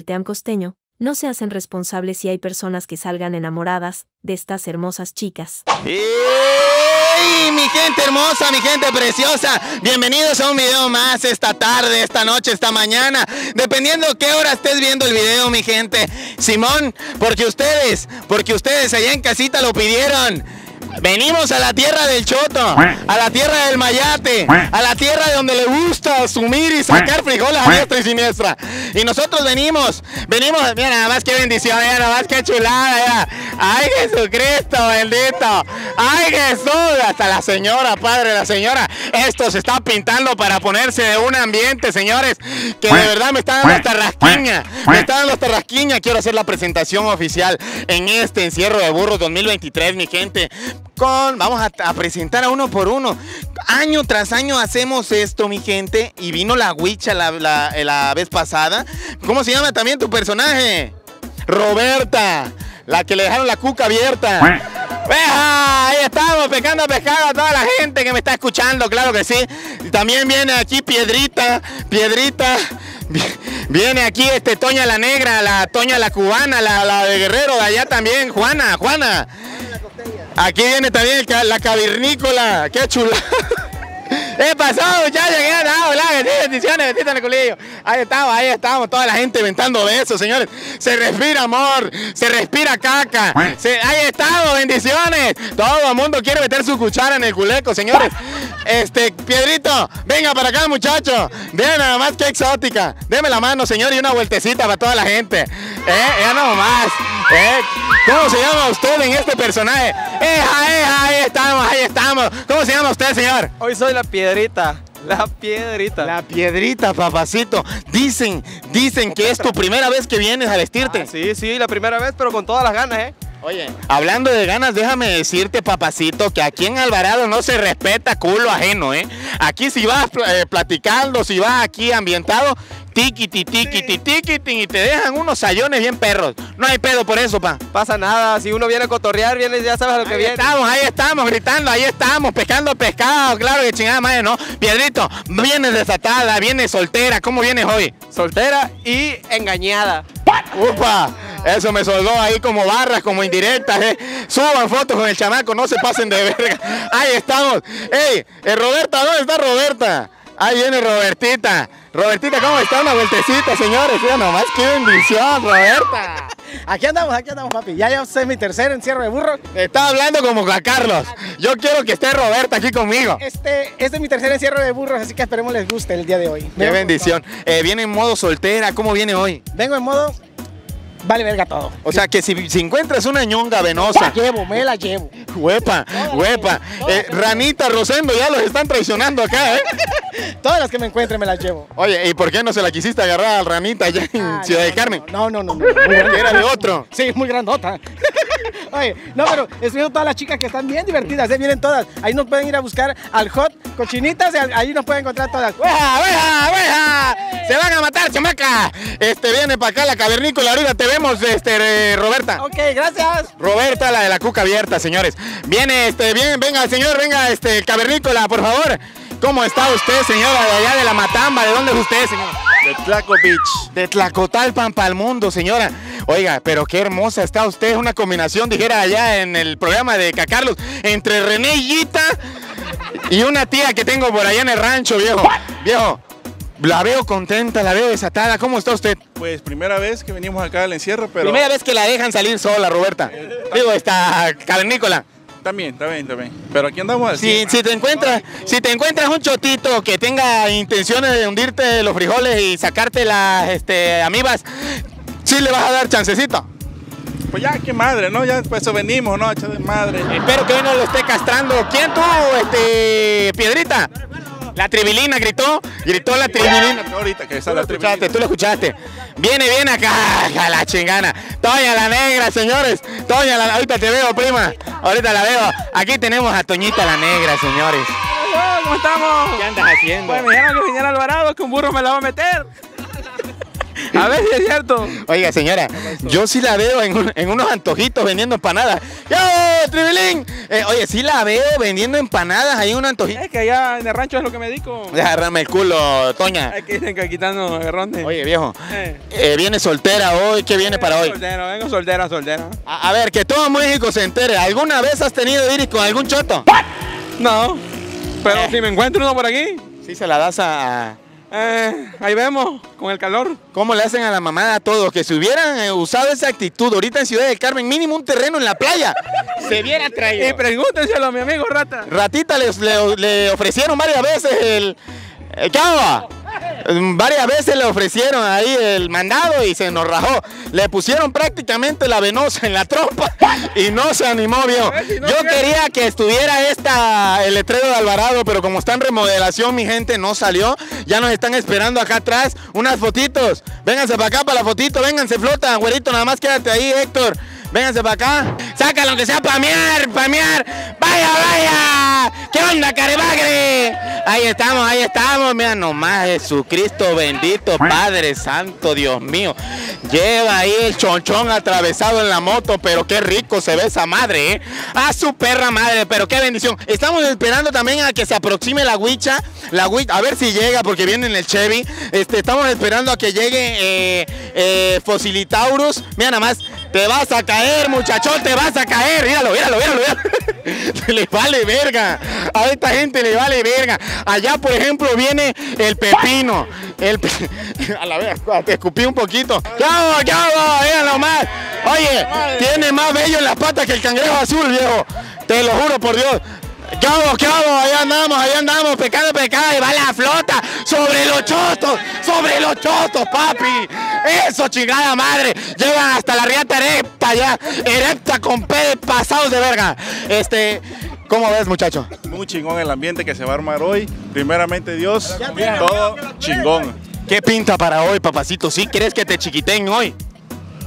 y el team costeño, no se hacen responsables si hay personas que salgan enamoradas de estas hermosas chicas. ¡Ey! Mi gente hermosa, mi gente preciosa, bienvenidos a un video más esta tarde, esta noche, esta mañana, dependiendo qué hora estés viendo el video, mi gente. Simón, porque ustedes, porque ustedes allá en casita lo pidieron. Venimos a la tierra del choto, a la tierra del mayate, a la tierra de donde le gusta sumir y sacar frijoles a diestra y siniestra. Y nosotros venimos, venimos, mira nada más que bendición, nada más que chulada, mira. Ay Jesucristo, bendito. Ay Jesús, hasta la señora, padre, la señora. Esto se está pintando para ponerse de un ambiente, señores, que de verdad me está dando hasta. Me está dando hasta rasquiña. Quiero hacer la presentación oficial en este encierro de burros 2023, mi gente con, vamos a, a, presentar a uno por uno. Año tras año hacemos esto, mi gente. Y vino la huicha la, la, la vez pasada. ¿Cómo se llama también tu personaje? Roberta, la que le dejaron la cuca abierta. ¡Veja! Ahí estamos, pecando pescado a toda la gente que me está escuchando, claro que sí. También viene aquí Piedrita, Piedrita. Viene aquí este Toña la Negra, la Toña la Cubana, la, la de Guerrero, de allá también, Juana, Juana. Aquí viene también la cavernícola, qué chula. ¿Qué pasó, muchachos? ¿Qué andado? Bendiciones, en el culillo. Ahí estamos, ahí estamos, toda la gente inventando besos, señores. Se respira amor, se respira caca. Se, ahí estamos, bendiciones. Todo el mundo quiere meter su cuchara en el culeco, señores. Este, Piedrito, venga para acá, muchacho. Deme nada más que exótica. Deme la mano, señor, y una vueltecita para toda la gente. Eh, ya no más. Eh, ¿Cómo se llama usted en este personaje? Eja, eja, ahí estamos, ahí estamos. ¿Cómo se llama usted, señor? Hoy soy la piedrita. La piedrita. La piedrita, papacito. Dicen, dicen que es tu primera vez que vienes a vestirte. Ah, sí, sí, la primera vez, pero con todas las ganas, ¿eh? Oye, hablando de ganas, déjame decirte, papacito, que aquí en Alvarado no se respeta culo ajeno, ¿eh? Aquí si vas eh, platicando, si vas aquí ambientado, tiquiti, tiquiti, tiquiti, y te dejan unos sayones bien perros. No hay pedo por eso, pa. Pasa nada, si uno viene a cotorrear, viene, ya sabes a lo que ahí viene. estamos, ahí estamos, gritando, ahí estamos, pescando pescado, claro que chingada madre, ¿no? Piedrito, vienes desatada, vienes soltera, ¿cómo vienes hoy? Soltera y engañada. ¡Upa! Eso me soldó ahí como barras, como indirectas, ¿eh? Suban fotos con el chamaco, no se pasen de verga. Ahí estamos. ¡Ey! Eh, Roberta, ¿dónde está Roberta? Ahí viene Robertita. Robertita, ¿cómo está? Una vueltecita, señores. Mira nomás, qué bendición, Roberta. Aquí andamos, aquí andamos, papi. Ya yo sé mi tercer encierro de burro. Está hablando como a Carlos. Yo quiero que esté Roberta aquí conmigo. Este, este es mi tercer encierro de burros, así que esperemos les guste el día de hoy. Qué bendición. Eh, viene en modo soltera. ¿Cómo viene hoy? Vengo en modo vale verga todo. O sea que si, si encuentras una ñonga venosa. La llevo, me la llevo. Huepa, huepa. Eh, Ranita, Rosendo, ya los están traicionando acá, ¿eh? Todas las que me encuentre me las llevo. Oye, ¿y por qué no se la quisiste agarrar al Ranita allá en Ah, Ciudad no, de Carmen? No, no, no. era de otro. Sí, muy grandota. Oye, no, pero estoy viendo todas las chicas que están bien divertidas, ¿eh? vienen todas. Ahí nos pueden ir a buscar al hot cochinitas y ahí nos pueden encontrar todas. ¡Weja, weja, weja! ¡Se van a matar, chamaca! Este, viene para acá la cavernícola, ahorita te vemos, este, eh, Roberta. Ok, gracias. Roberta, la de la cuca abierta, señores. Viene, este, bien, venga, señor, venga, este, cavernícola, por favor. ¿Cómo está usted, señora, de allá de la Matamba? ¿De dónde es usted, señor? De Tlaco Beach. De Tlacotalpan para el mundo, señora. Oiga, pero qué hermosa está usted. Una combinación, dijera allá en el programa de Cacarlos, entre René Guita y una tía que tengo por allá en el rancho, viejo. Viejo, la veo contenta, la veo desatada. ¿Cómo está usted? Pues primera vez que venimos acá al encierro, pero Primera vez que la dejan salir sola, Roberta. Digo, esta cavernícola. también, también, también. Pero aquí andamos al Si, 100. si te encuentras, si te encuentras un chotito que tenga intenciones de hundirte los frijoles y sacarte las este, amibas, sí le vas a dar chancecito. Pues ya, qué madre, ¿no? Ya pues eso venimos, ¿no? Echar de madre. Espero que hoy no lo esté castrando. ¿Quién tú, este, Piedrita? La tribilina gritó, gritó la tribilina. Ahorita que está la escuchaste, tribuna. tú lo escuchaste. Viene, viene acá, a la chingana. Toña la negra, señores. Toña la, ahorita te veo, prima. Ahorita la veo. Aquí tenemos a Toñita la negra, señores. ¿Cómo estamos? ¿Qué andas haciendo? Pues me dijeron que viniera Alvarado, que un burro me la va a meter. A ver si es cierto. Oiga, señora, yo sí la veo en, un- en unos antojitos vendiendo empanadas. ¡Yo, Tribilín! Eh, oye, sí la veo vendiendo empanadas ahí en un antojito. Es que allá en el rancho es lo que me dedico. Deja agarrarme el culo, Toña. Hay que dicen que quitando agarrones. Oye, viejo, Eh. eh, viene soltera hoy. ¿Qué viene para hoy? Soltero, vengo soltera, soltera. A, a ver, que todo México se entere. ¿Alguna vez has tenido iris con algún choto? No. Pero si me encuentro uno por aquí, Sí, se la das a... eh, ahí vemos, con el calor. ¿Cómo le hacen a la mamada a todos? Que si hubieran eh, usado esa actitud ahorita en Ciudad del Carmen, mínimo un terreno en la playa, se hubiera Y traído. pregúntenselo a mi amigo Rata. Ratita les, le, le ofrecieron varias veces el... el- ¿Qué hago? Mm, Varias veces le ofrecieron ahí el mandado y se nos rajó. Le pusieron prácticamente la venosa en la trompa y no se animó, viejo. Yo quería que estuviera esta, el letrero de Alvarado, pero como está en remodelación, mi gente no salió. Ya nos están esperando acá atrás unas fotitos. Vénganse para acá para la fotito, vénganse, flota, güerito, nada más quédate ahí, Héctor. Vénganse para acá. Sácalo aunque sea pamear, pamear. Vaya, vaya. ¿Qué onda, carebagre? Ahí estamos, ahí estamos. Mira nomás, Jesucristo bendito, Padre Santo, Dios mío. Lleva ahí el chonchón atravesado en la moto, pero qué rico se ve esa madre, ¿eh? A su perra madre, pero qué bendición. Estamos esperando también a que se aproxime la huicha. La huicha, a ver si llega, porque viene en el Chevy. Este, estamos esperando a que llegue eh, eh, Fosilitaurus. Mira nada más, te vas a caer, muchachón, te vas a caer. Míralo, míralo, míralo, míralo. le vale verga. A esta gente le vale verga. Allá, por ejemplo, viene el pepino. El pe- A la vez, te escupí un poquito. ¿Qué hago? ¿Qué hago? Míralo más. Oye, tiene más vello en las patas que el cangrejo azul, viejo. Te lo juro por Dios. ¿Qué hago? ¿Qué hago? Allá andamos, allá andamos, pecado, pecado, y va la flota sobre los chotos, sobre los chotos, papi. Eso, chingada madre. Llegan hasta la riata erecta ya, erecta con pe pasados de verga. Este, ¿cómo ves, muchacho? Muy chingón el ambiente que se va a armar hoy. Primeramente Dios, todo chingón. ¿Qué pinta para hoy, papacito? ¿Sí crees que te chiquiten hoy?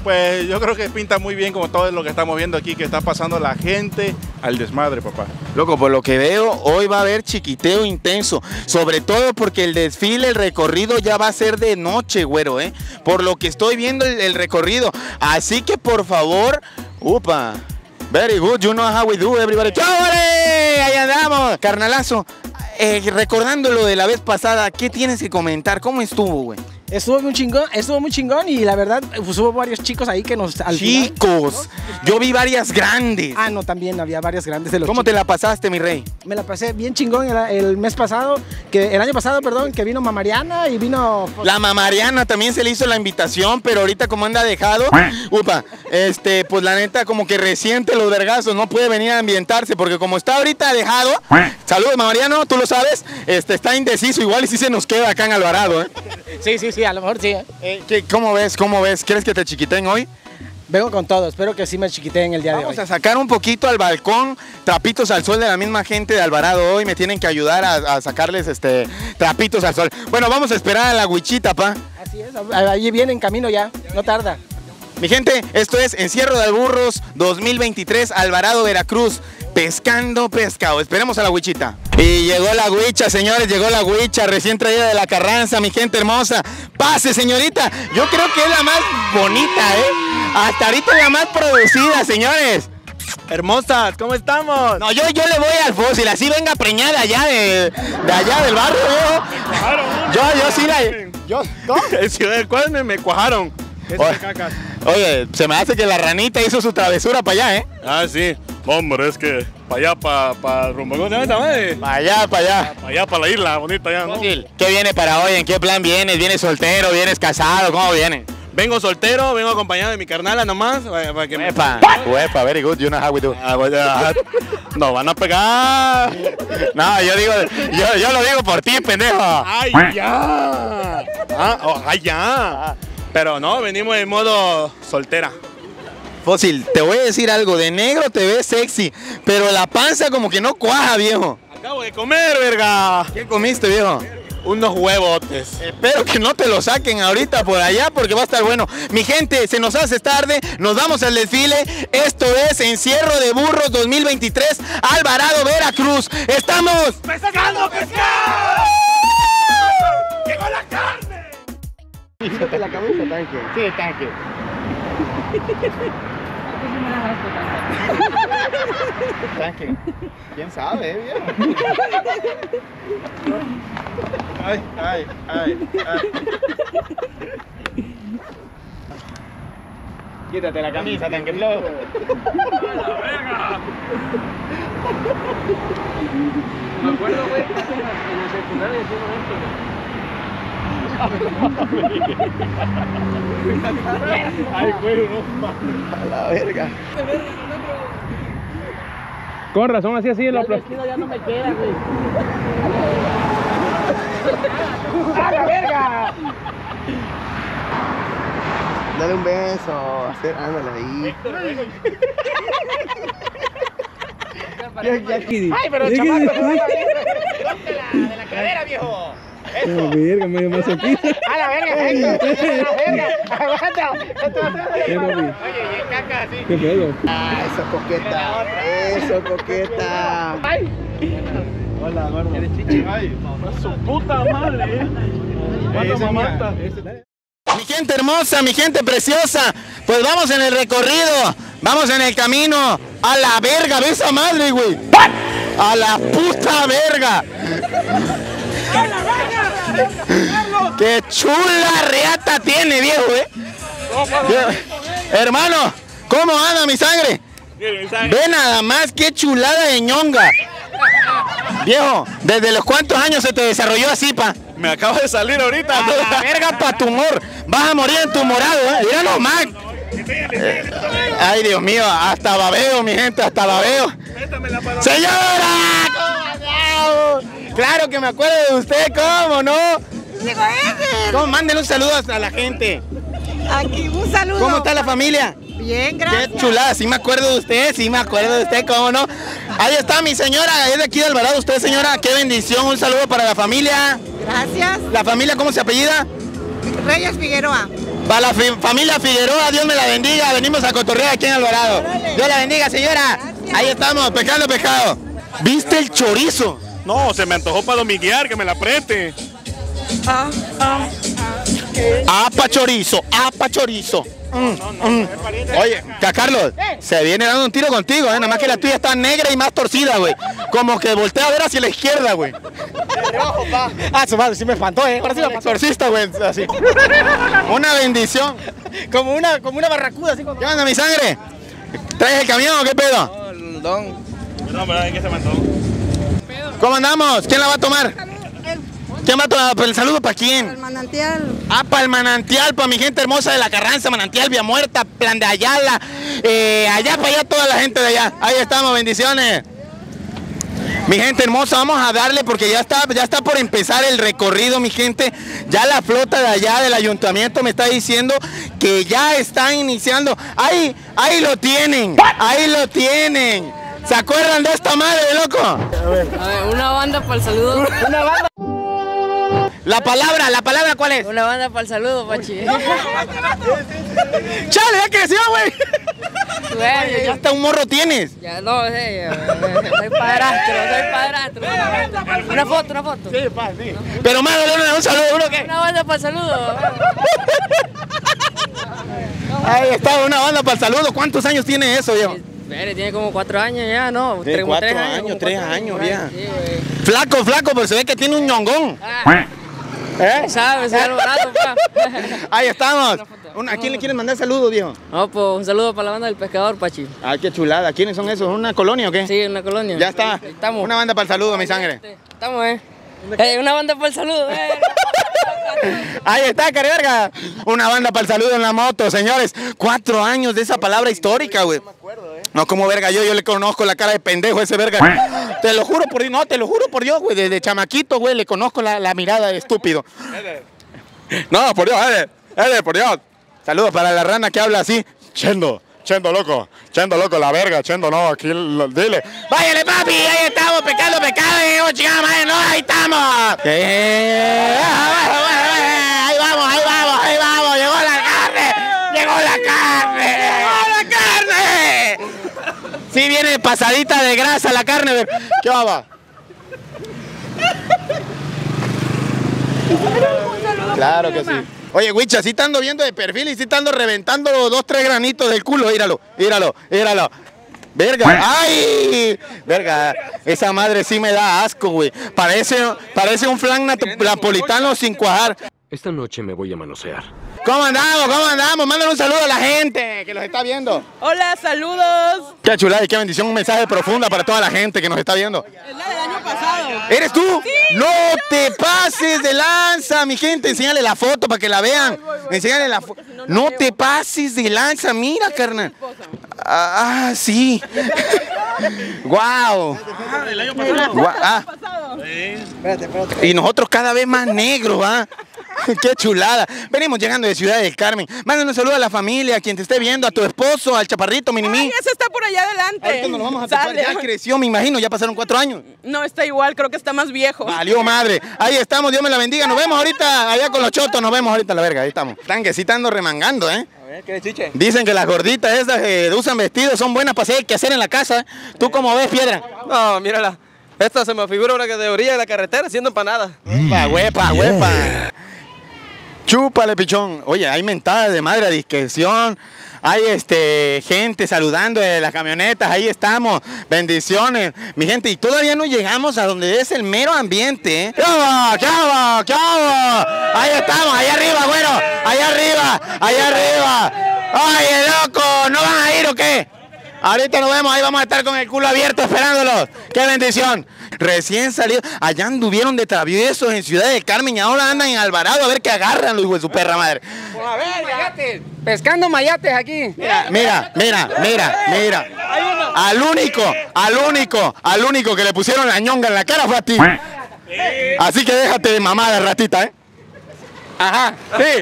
Pues yo creo que pinta muy bien como todo lo que estamos viendo aquí, que está pasando la gente al desmadre, papá. Loco, por lo que veo, hoy va a haber chiquiteo intenso. Sobre todo porque el desfile, el recorrido ya va a ser de noche, güero, ¿eh? Por lo que estoy viendo el, el recorrido. Así que por favor, upa. Very good, you know how we do, everybody. ¡Chavale! Ahí andamos, carnalazo. Eh, recordando lo de la vez pasada, ¿qué tienes que comentar? ¿Cómo estuvo, güey? Estuvo muy chingón, estuvo muy chingón y la verdad pues, hubo varios chicos ahí que nos al final- Chicos, yo vi varias grandes. Ah, no, también había varias grandes de los ¿Cómo te la pasaste, mi rey? Me la pasé bien chingón el, el mes pasado, que el año pasado, perdón, que vino Mamariana y vino La mamariana también se le hizo la invitación, pero ahorita como anda dejado, upa, este, pues la neta como que resiente los vergazos, no puede venir a ambientarse, porque como está ahorita dejado, saludos mamariano, tú lo sabes, este, está indeciso, igual y si se nos queda acá en Alvarado, ¿eh? Sí, sí, sí, a lo mejor sí. ¿eh? Eh, ¿qué- ¿Cómo ves? ¿Cómo ves? ¿Quieres que te chiquiten hoy? Vengo con todo, espero que sí me chiquiteen el día Vamos de a hoy. sacar un poquito al balcón trapitos al sol de la misma gente de Alvarado hoy. Me tienen que ayudar a, a sacarles este trapitos al sol. Bueno, vamos a esperar a la huichita, pa. Así es, ahí viene en camino ya, no tarda. Mi gente, esto es Encierro de Burros 2023, Alvarado, Veracruz. Pescando pescado. Esperemos a la huichita. Y llegó la huicha, señores, llegó la huicha, recién traída de la carranza, mi gente hermosa. Pase, señorita. Yo creo que es la más bonita, ¿eh? Hasta ahorita la más producida, señores. Hermosas, ¿cómo estamos? No, yo, yo le voy al fósil, así venga preñada allá de, de allá del barrio, viejo. Yo, yo sí la. Yo, ¿no? Ciudad del Carmen me cuajaron. Oye, oye, se me hace que la ranita hizo su travesura para allá, ¿eh? Ah, sí. Hombre, es que para allá, para pa rumbo. ¿Cómo se llama esta madre? Para allá, para allá. Para allá, para la isla, bonita ya, ¿no? ¿Qué viene para hoy? ¿En qué plan vienes? ¿Vienes soltero? ¿Vienes casado? ¿Cómo vienes? Vengo soltero, vengo acompañado de mi carnala nomás. Para que me- Uepa, very good, you know how we do. Ah, pues, ah, No van a pegar. No, yo digo, yo, yo lo digo por ti, pendejo. ¡Ay, ya! Ah, oh, ¡Ay, ya! Pero no, venimos en modo soltera. Fósil, te voy a decir algo, de negro te ves sexy, pero la panza como que no cuaja, viejo. Acabo de comer, verga. ¿Qué comiste, viejo? Unos huevotes. Espero que no te lo saquen ahorita por allá porque va a estar bueno. Mi gente, se nos hace tarde, nos vamos al desfile. Esto es Encierro de Burros 2023, Alvarado, Veracruz. Estamos... ¡Pescando pescado! ¡Llegó la carne! La camisa, tanque. Sí, tanque. Tanque. ¿Quién sabe, eh, viejo? Ay, ay, ay, ay. Quítate la camisa, tanque flow. Me acuerdo, güey, en la secundaria decimos esto. Ay, no. A la verga. Con razón, así así el ya no me queda, güey. ¡A la verga! Dale un beso. Hacer, ándale ahí. Ay, pero chamaco, me la de la cadera, viejo. No, verga, medio masoquista. A la verga, Héctor. A la verga. Aguanta. Esto va a ser-. Oye, y en caca así. ¿Qué pedo? Ah, eso coqueta. Eso coqueta. Hola, gordo. Ay, su puta madre, eh. ¿Cuánto mamasta? Mi gente hermosa, mi gente preciosa, pues vamos en el recorrido, vamos en el camino a la verga, ve esa madre, güey. A la puta verga. Qué chula reata tiene, viejo, eh. Hermano, ¿cómo anda mi sangre? Ve nada más qué chulada de ñonga. Viejo, ¿desde los cuántos años se te desarrolló así, pa? Me acabo de salir ahorita. A la verga pa' tu humor. Vas a morir entumorado, ¿eh? Mira nomás. Eh, Ay, Dios mío, hasta babeo, mi gente, hasta babeo. ¡Señora! Claro que me acuerdo de usted, ¿cómo no? Digo. Mándenle un saludo a la gente. Aquí, un saludo. ¿Cómo está la familia? Bien, gracias. Qué chulada, sí me acuerdo de usted, sí me acuerdo de usted, ¿cómo no? Ahí está mi señora, es de aquí de Alvarado, usted señora, qué bendición, un saludo para la familia. Gracias. ¿La familia cómo se apellida? Reyes Figueroa. Para la familia Figueroa, Dios me la bendiga. Venimos a cotorrear aquí en Alvarado. Dios la bendiga, señora. Ahí estamos, pescando pescado. ¿Viste el chorizo? No, se me antojó para domiguear, que me la preste. Apa chorizo, apa chorizo. Mm, mm. Oye, Ca- Carlos, se viene dando un tiro contigo, ¿eh? Nada más que la tuya está negra y más torcida, güey. Como que voltea a ver hacia la izquierda, güey. Ah, su madre, sí me espantó, ¿eh? Ahora sí me El espantó. exorcista, güey, así. Una bendición. Como una, como una barracuda, así como... ¿Qué onda, mi sangre? ¿Traes el camión o qué pedo? No, ¿verdad? ¿En qué se me antojó? ¿Cómo andamos? ¿Quién la va a tomar? ¿Quién va a tomar? ¿El saludo para quién? El manantial. Ah, para el manantial, para mi gente hermosa de la Carranza, manantial, Vía Muerta, Plan de Ayala, eh, allá para allá toda la gente de allá. Ahí estamos, bendiciones. Mi gente hermosa, vamos a darle porque ya está, ya está por empezar el recorrido, mi gente. Ya la flota de allá del ayuntamiento me está diciendo que ya están iniciando. Ahí, ahí lo tienen, ahí lo tienen. ¿Se acuerdan de esta madre, loco? A ver, una banda para el saludo. La palabra, la palabra, ¿cuál es? Una banda para el saludo, Pachi. Chale, ya creció, güey. Ya hasta un morro tienes. ya no, sé, soy padrastro, soy padrastro. Una foto, una foto. Pero mándale un, un saludo, uno que. Una banda para el saludo. Ahí está, una banda para el saludo. ¿Cuántos años tiene eso, viejo? Pero tiene como cuatro años ya, ¿no? Como cuatro tres años, como tres cuatro años, ahí. ya. Sí. Flaco, flaco, pero se ve que tiene un ñongón. Ah, ¿Eh? Barato, pa. Ahí estamos. ¿A quién le quieren mandar saludos, viejo? No, pues un saludo para la banda del pescador, Pachi. Ay, qué chulada. ¿Quiénes son esos? ¿Una colonia o qué? Sí, una colonia. Ya está. Ahí Estamos. Una banda para el saludo, mi sangre. Estamos, eh. Eh, una banda para el saludo, eh. Ahí está, cariberga. Una banda para el saludo en la moto, señores. Cuatro años de esa palabra histórica, güey. No, como verga, yo, yo le conozco la cara de pendejo a ese verga. Te lo juro por Dios, no, te lo juro por Dios, güey. Desde chamaquito, güey, le conozco la, mirada de estúpido. No, por Dios, Ede, Ede, por Dios. Saludos para la rana que habla así. Chendo, Chendo loco, Chendo loco, la verga, Chendo no, aquí lo- dile. Váyale papi, ahí estamos, pecado, pecado, eh, chingada madre, no, ahí estamos. Eh, ahí vamos, ahí vamos, llegó la carne, llegó la carne, llegó la carne. Pasadita de grasa la carne, ¿qué va? Claro que sí. Oye, Wicha, sí te ando viendo de perfil y sí te ando reventando dos, tres granitos del culo. Míralo, míralo, míralo. Verga, ay, verga, esa madre sí me da asco, güey. Parece, parece un flan napolitano sin cuajar. Esta noche me voy a manosear. ¿Cómo andamos? ¿Cómo andamos? Mándale un saludo a la gente que los está viendo. Hola, saludos. Qué chulada y qué bendición, un mensaje profundo para toda la gente que nos está viendo. Es la del año pasado. ¿Eres tú? No te pases de lanza, mi gente. Enséñale la foto para que la vean. Enséñale la foto. No te pases de lanza, mira, carnal. Ah, ah, sí. Wow. Ah. Y nosotros cada vez más negros, ¿va? Qué chulada. Venimos llegando de Ciudad del Carmen. Mándale un saludo a la familia, a quien te esté viendo, a tu esposo, al chaparrito, Minimí. Ese está por allá adelante. Ahorita nos lo vamos a topar. Ya creció, me imagino, ya pasaron cuatro años. No, está igual, creo que está más viejo. Valió madre. Ahí estamos, Dios me la bendiga. Nos vemos ahorita allá con los chotos, nos vemos ahorita la verga, ahí estamos. Están que sí están remangando, ¿eh? ¿Qué chiche? Dicen que las gorditas esas que usan vestidos son buenas para hacer que hacer en la casa. ¿eh? ¿Tú cómo ves, piedra? No, mírala. Esta se me figura una que de orilla de la carretera haciendo empanadas. Huepa, huepa, huepa. Chúpale, pichón. Oye, hay mentadas de madre a discreción. Hay este gente saludando de las camionetas, ahí estamos. Bendiciones, mi gente. Y todavía no llegamos a donde es el mero ambiente. ¿eh? ¡Chavo, chavo, chavo! Ahí estamos, ahí arriba, güero. Ahí arriba, ahí arriba. ¡Ay, loco! ¿No van a ir o qué? Ahorita nos vemos, ahí vamos a estar con el culo abierto esperándolos. ¡Qué bendición! Recién salido, allá anduvieron de traviesos en Ciudad del Carmen y ahora andan en Alvarado a ver qué agarran los hijos de su perra madre. A ver, mayates. Pescando mayates aquí. Mira, mira, mira, mira, mira. Al único, al único, al único que le pusieron la ñonga en la cara fue a ti. Así que déjate de mamada, ratita, ¿eh? Ajá, sí.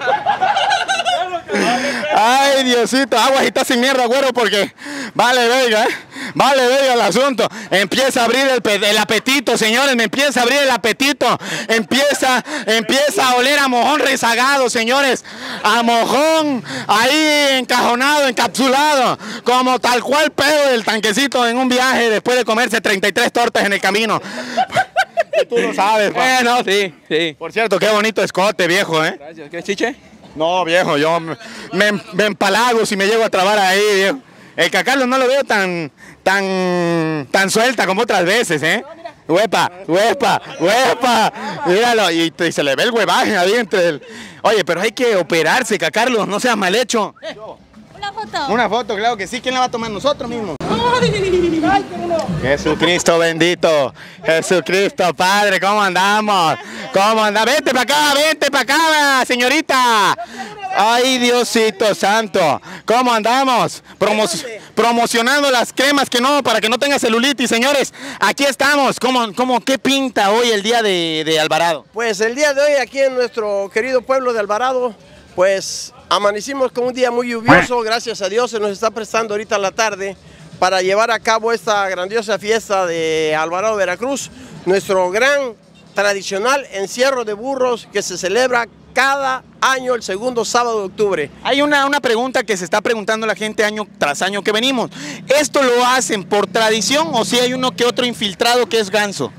Ay, Diosito, agua está sin mierda, güero, porque vale, venga, ¿eh? Vale, venga el asunto. Empieza a abrir el, el apetito, señores, me empieza a abrir el apetito. Empieza, empieza a oler a mojón rezagado, señores. A mojón ahí encajonado, encapsulado, como tal cual pedo del tanquecito en un viaje después de comerse 33 tortas en el camino. Tú lo sabes, pa. Bueno, sí, sí. Por cierto, qué bonito escote, viejo, ¿eh? Gracias. ¿Qué chiche? No, viejo, yo me, me- me empalago si me llego a trabar ahí, viejo. El cacarlo no lo veo tan, tan, tan suelta como otras veces, ¿eh? Huepa, huepa, huepa. Míralo, y, y se le ve el huevaje ahí entre el... Oye, pero hay que operarse, cacarlos, no seas mal hecho. Una foto. Una foto, claro que sí. ¿Quién la va a tomar? Nosotros mismos. Jesucristo bendito. Jesucristo Padre, ¿cómo andamos? ¿Cómo andamos? Vente para acá, vente para acá, señorita. Ay, Diosito Santo. ¿Cómo andamos? Promo- promocionando las cremas que no, para que no tenga celulitis, señores. Aquí estamos. ¿Cómo, cómo, qué pinta hoy el día de, de Alvarado? Pues el día de hoy aquí en nuestro querido pueblo de Alvarado, pues amanecimos con un día muy lluvioso, gracias a Dios se nos está prestando ahorita la tarde para llevar a cabo esta grandiosa fiesta de Alvarado, Veracruz, nuestro gran tradicional encierro de burros que se celebra cada año el segundo sábado de octubre. Hay una, una pregunta que se está preguntando la gente año tras año que venimos. ¿Esto lo hacen por tradición o si hay uno que otro infiltrado que es ganso?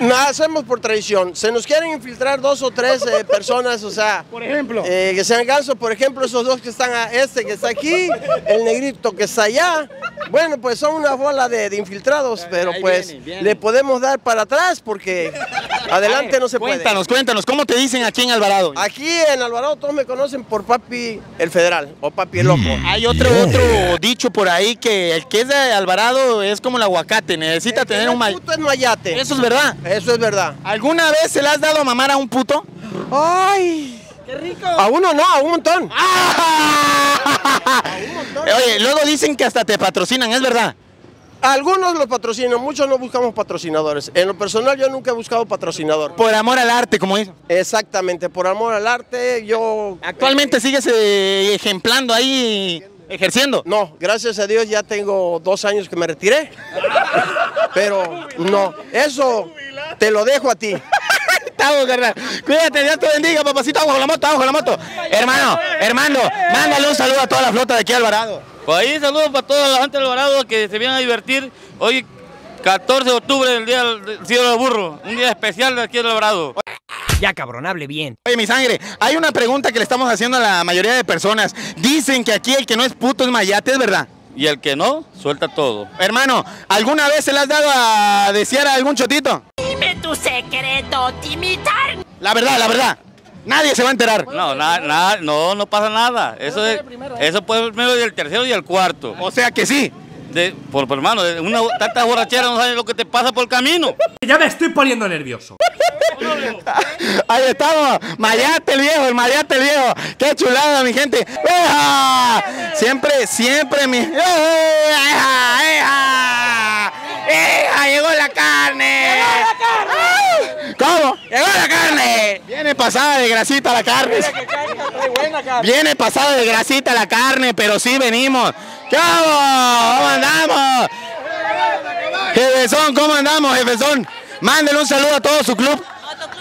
No hacemos por tradición. Se nos quieren infiltrar dos o tres eh, personas, o sea, Por ejemplo. eh, que sean gansos, por ejemplo, esos dos que están, a, este que está aquí, el negrito que está allá. Bueno, pues son una bola de, de infiltrados, pero ahí pues viene, viene. le podemos dar para atrás porque adelante no se puede. Cuéntanos, cuéntanos, ¿cómo te dicen aquí en Alvarado? Aquí en Alvarado todos me conocen por Papi el Federal o Papi el Loco. Hay otro, otro dicho por ahí que el que es de Alvarado es como el aguacate, necesita tener un mal... puto es mayate. Eso es verdad. Eso es verdad. ¿Alguna vez se le has dado a mamar a un puto? ¡Ay! ¡Qué rico! A uno no, a un montón. Oye, luego dicen que hasta te patrocinan, ¿es verdad? Algunos los patrocinan, muchos no buscamos patrocinadores. En lo personal yo nunca he buscado patrocinador. Por amor al arte, como dicen. Exactamente, por amor al arte yo... ¿Actualmente sigues eh, ejemplando ahí, ejerciendo? No, gracias a Dios ya tengo dos años que me retiré. Pero no, eso te lo dejo a ti. Estamos, carnal. Cuídate, Dios te bendiga, papacito. Abajo la moto, abajo la moto. Hermano, hermano, mándale un saludo a toda la flota de aquí Alvarado. Pues ahí saludos para toda la gente de Alvarado que se vienen a divertir hoy 14 de octubre, el día del cielo del burro, un día especial de aquí de Alvarado. Ya, cabrón, hable bien. Oye, mi sangre, hay una pregunta que le estamos haciendo a la mayoría de personas. Dicen que aquí el que no es puto es mayate, ¿es verdad? Y el que no, suelta todo. Hermano, ¿alguna vez se le has dado a desear a algún chotito? Dime tu secreto, Timitar. La verdad, la verdad. Nadie se va a enterar. No, nada, no, no pasa nada. Eso es, eso puede ser el primero y el tercero y el cuarto. O sea que sí. De, por, por hermano, una tanta borrachera no sabes lo que te pasa por el camino. Ya me estoy poniendo nervioso. Ahí estamos, Mayate el viejo, el Mayate el viejo. Qué chulada, mi gente. ¡Eja! Siempre, siempre mi. ¡Eja! ¡Eja! ¡Eja! ¡Llegó la carne! ¡Llegó la carne! ¿Cómo? ¡Llegó la carne! Viene pasada de grasita la carne. Viene pasada de grasita la carne, pero sí venimos. ¿Qué hago? ¿Cómo andamos? Jefezón, ¿cómo andamos, Jefezón? Mándele un saludo a todo su club.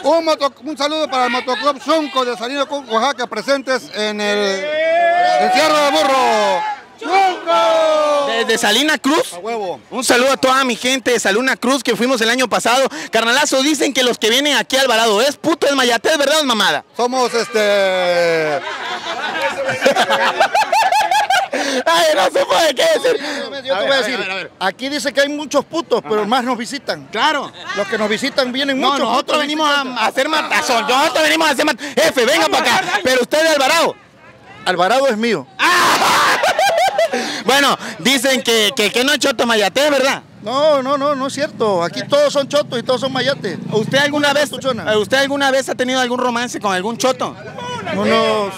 Un, moto- un saludo para el Motoclub Zunco de Salino Oaxaca, presentes en el encierro de burro. ¡Zunco! Desde Salina Cruz. A huevo. Un saludo a toda mi gente de Salina Cruz que fuimos el año pasado. Carnalazo, dicen que los que vienen aquí a Alvarado es puto el mayate, ¿es verdad es mamada? Somos este. Ay, no se puede, ¿qué decir? Yo te voy a decir, aquí dice que hay muchos putos, pero más nos visitan. Claro. Los que nos visitan vienen No, muchos. nosotros venimos a, hacer matazón. Nosotros venimos a hacer matazón. Jefe, venga para acá. Pero usted de Alvarado. Alvarado es mío. Bueno, dicen que, que, que no es choto mayate, ¿verdad? No, no, no, no es cierto. Aquí todos son chotos y todos son mayates. ¿Usted alguna vez, tuchona. eh, usted alguna vez ha tenido algún romance con algún choto? Unos.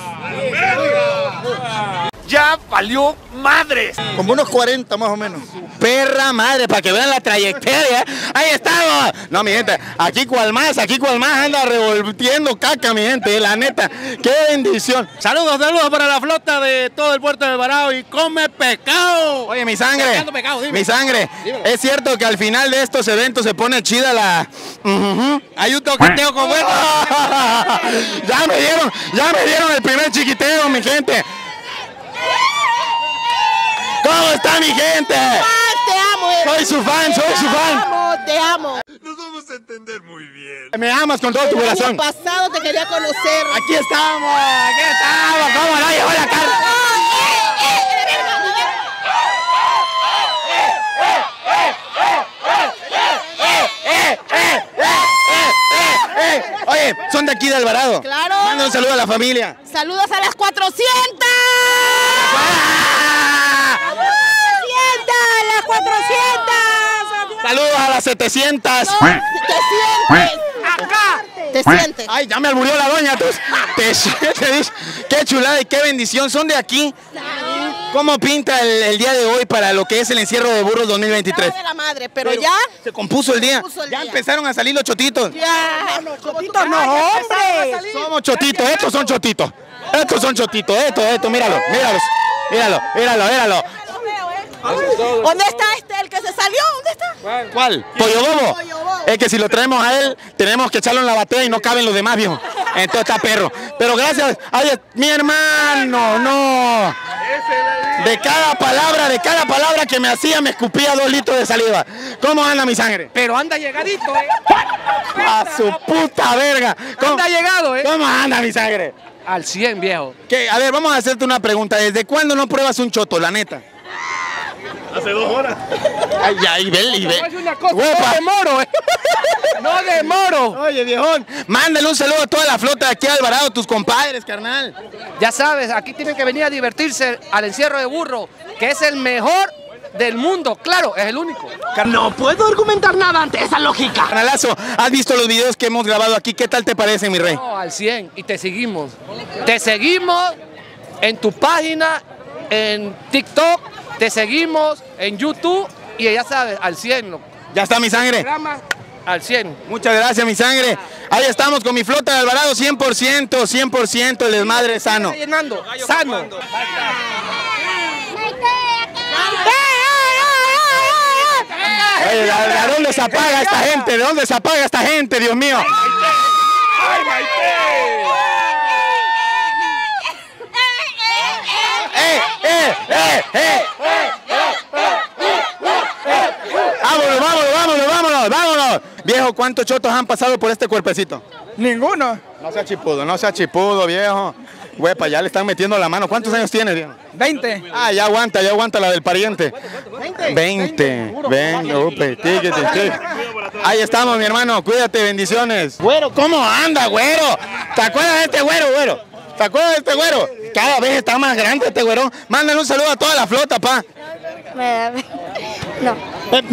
¡Ya valió madres! Como unos 40 más o menos. Perra madre, para que vean la trayectoria. Ahí estamos. No, mi gente, aquí cual más, aquí cual más anda revolviendo caca, mi gente, la neta. Qué bendición. Saludos, saludos para la flota de todo el puerto de Alvarado y come pescado. Oye, mi sangre, Sacando pecado, dime. mi sangre, es cierto que al final de estos eventos se pone chida la... Ujujú. Hay un toqueteo como esto. ya me dieron, ya me dieron el primer chiquiteo, mi gente. ¿Cómo está mi gente? Te amo, Soy su fan, soy su Te fan. amo, te amo. Me amas con todo tu El corazón. año pasado te quería conocer. Aquí estamos, aquí estamos. ¿Cómo no llegó la carne? Oye, son de aquí de Alvarado. Claro. Manda un saludo a la familia. Saludos a las 400. 400, las 400. Saludos a las 700. Te sientes. Acá. Te sientes. Ay, ya me alburió la doña. tú. Te sientes. Qué chulada y qué bendición. Son de aquí. ¿Cómo pinta el, el día de hoy para lo que es el encierro de burros 2023? de la madre, pero, ya. Se compuso el día. compuso el ya día. empezaron a salir los chotitos. Ya. Chotitos no, hombre. Somos chotitos, estos son chotitos. Estos son chotitos, esto, esto, míralo, míralos. Míralo, míralo, míralo. ¿Dónde está este, el que se salió? ¿Dónde está? ¿Cuál? Pollo bobo. Pollo bobo. Es que si lo traemos a él, tenemos que echarlo en la batea y no caben los demás, viejo. Entonces está perro. Pero gracias. Ay, mi hermano, no. De cada palabra, de cada palabra que me hacía, me escupía dos litros de saliva. ¿Cómo anda mi sangre? Pero anda llegadito, ¿eh? A su puta verga. ¿Cómo, Anda llegado, ¿eh? cómo anda mi sangre? Al 100, viejo. Que, a ver, vamos a hacerte una pregunta. ¿Desde cuándo no pruebas un choto, la neta? Hace dos horas. Ay, ya, y ve, y ve. Huepa. no demoro, ¿eh? No demoro. Oye, viejón, mándale un saludo a toda la flota de aquí a Alvarado, tus compadres, carnal. Ya sabes, aquí tienen que venir a divertirse al encierro de burro, que es el mejor del mundo. Claro, es el único. No puedo argumentar nada ante esa lógica. Carnalazo, ¿has visto los videos que hemos grabado aquí? ¿Qué tal te parece, mi rey? No, al 100. Y te seguimos. Te seguimos en tu página, en TikTok, te seguimos en YouTube y ya sabes, al 100. loco. Ya está mi sangre. Al 100. Muchas gracias, mi sangre. Ahí estamos con mi flota de Alvarado, 100%, 100% el desmadre sano. Está llenando, sano. Oye, ¿de de dónde se apaga esta gente? ¿De dónde se apaga esta gente, Dios mío? ¡Eh, eh, eh, eh! Vámonos, vámonos, vámonos, vámonos, vámonos. Viejo, ¿cuántos chotos han pasado por este cuerpecito? Ninguno. No sea chipudo, no sea chipudo, viejo. Huepa, ya le están metiendo la mano. ¿Cuántos años tiene, viejo? 20. Ah, ya aguanta, ya aguanta la del pariente. 20. Venga, upe, tíquete, tíquete. Ahí estamos, mi hermano. Cuídate, bendiciones. Güero, ¿cómo anda, güero? ¿Te acuerdas de este güero, güero? ¿Te acuerdas de este güero? Cada vez está más grande este güero. Mándale un saludo a toda la flota, pa. No.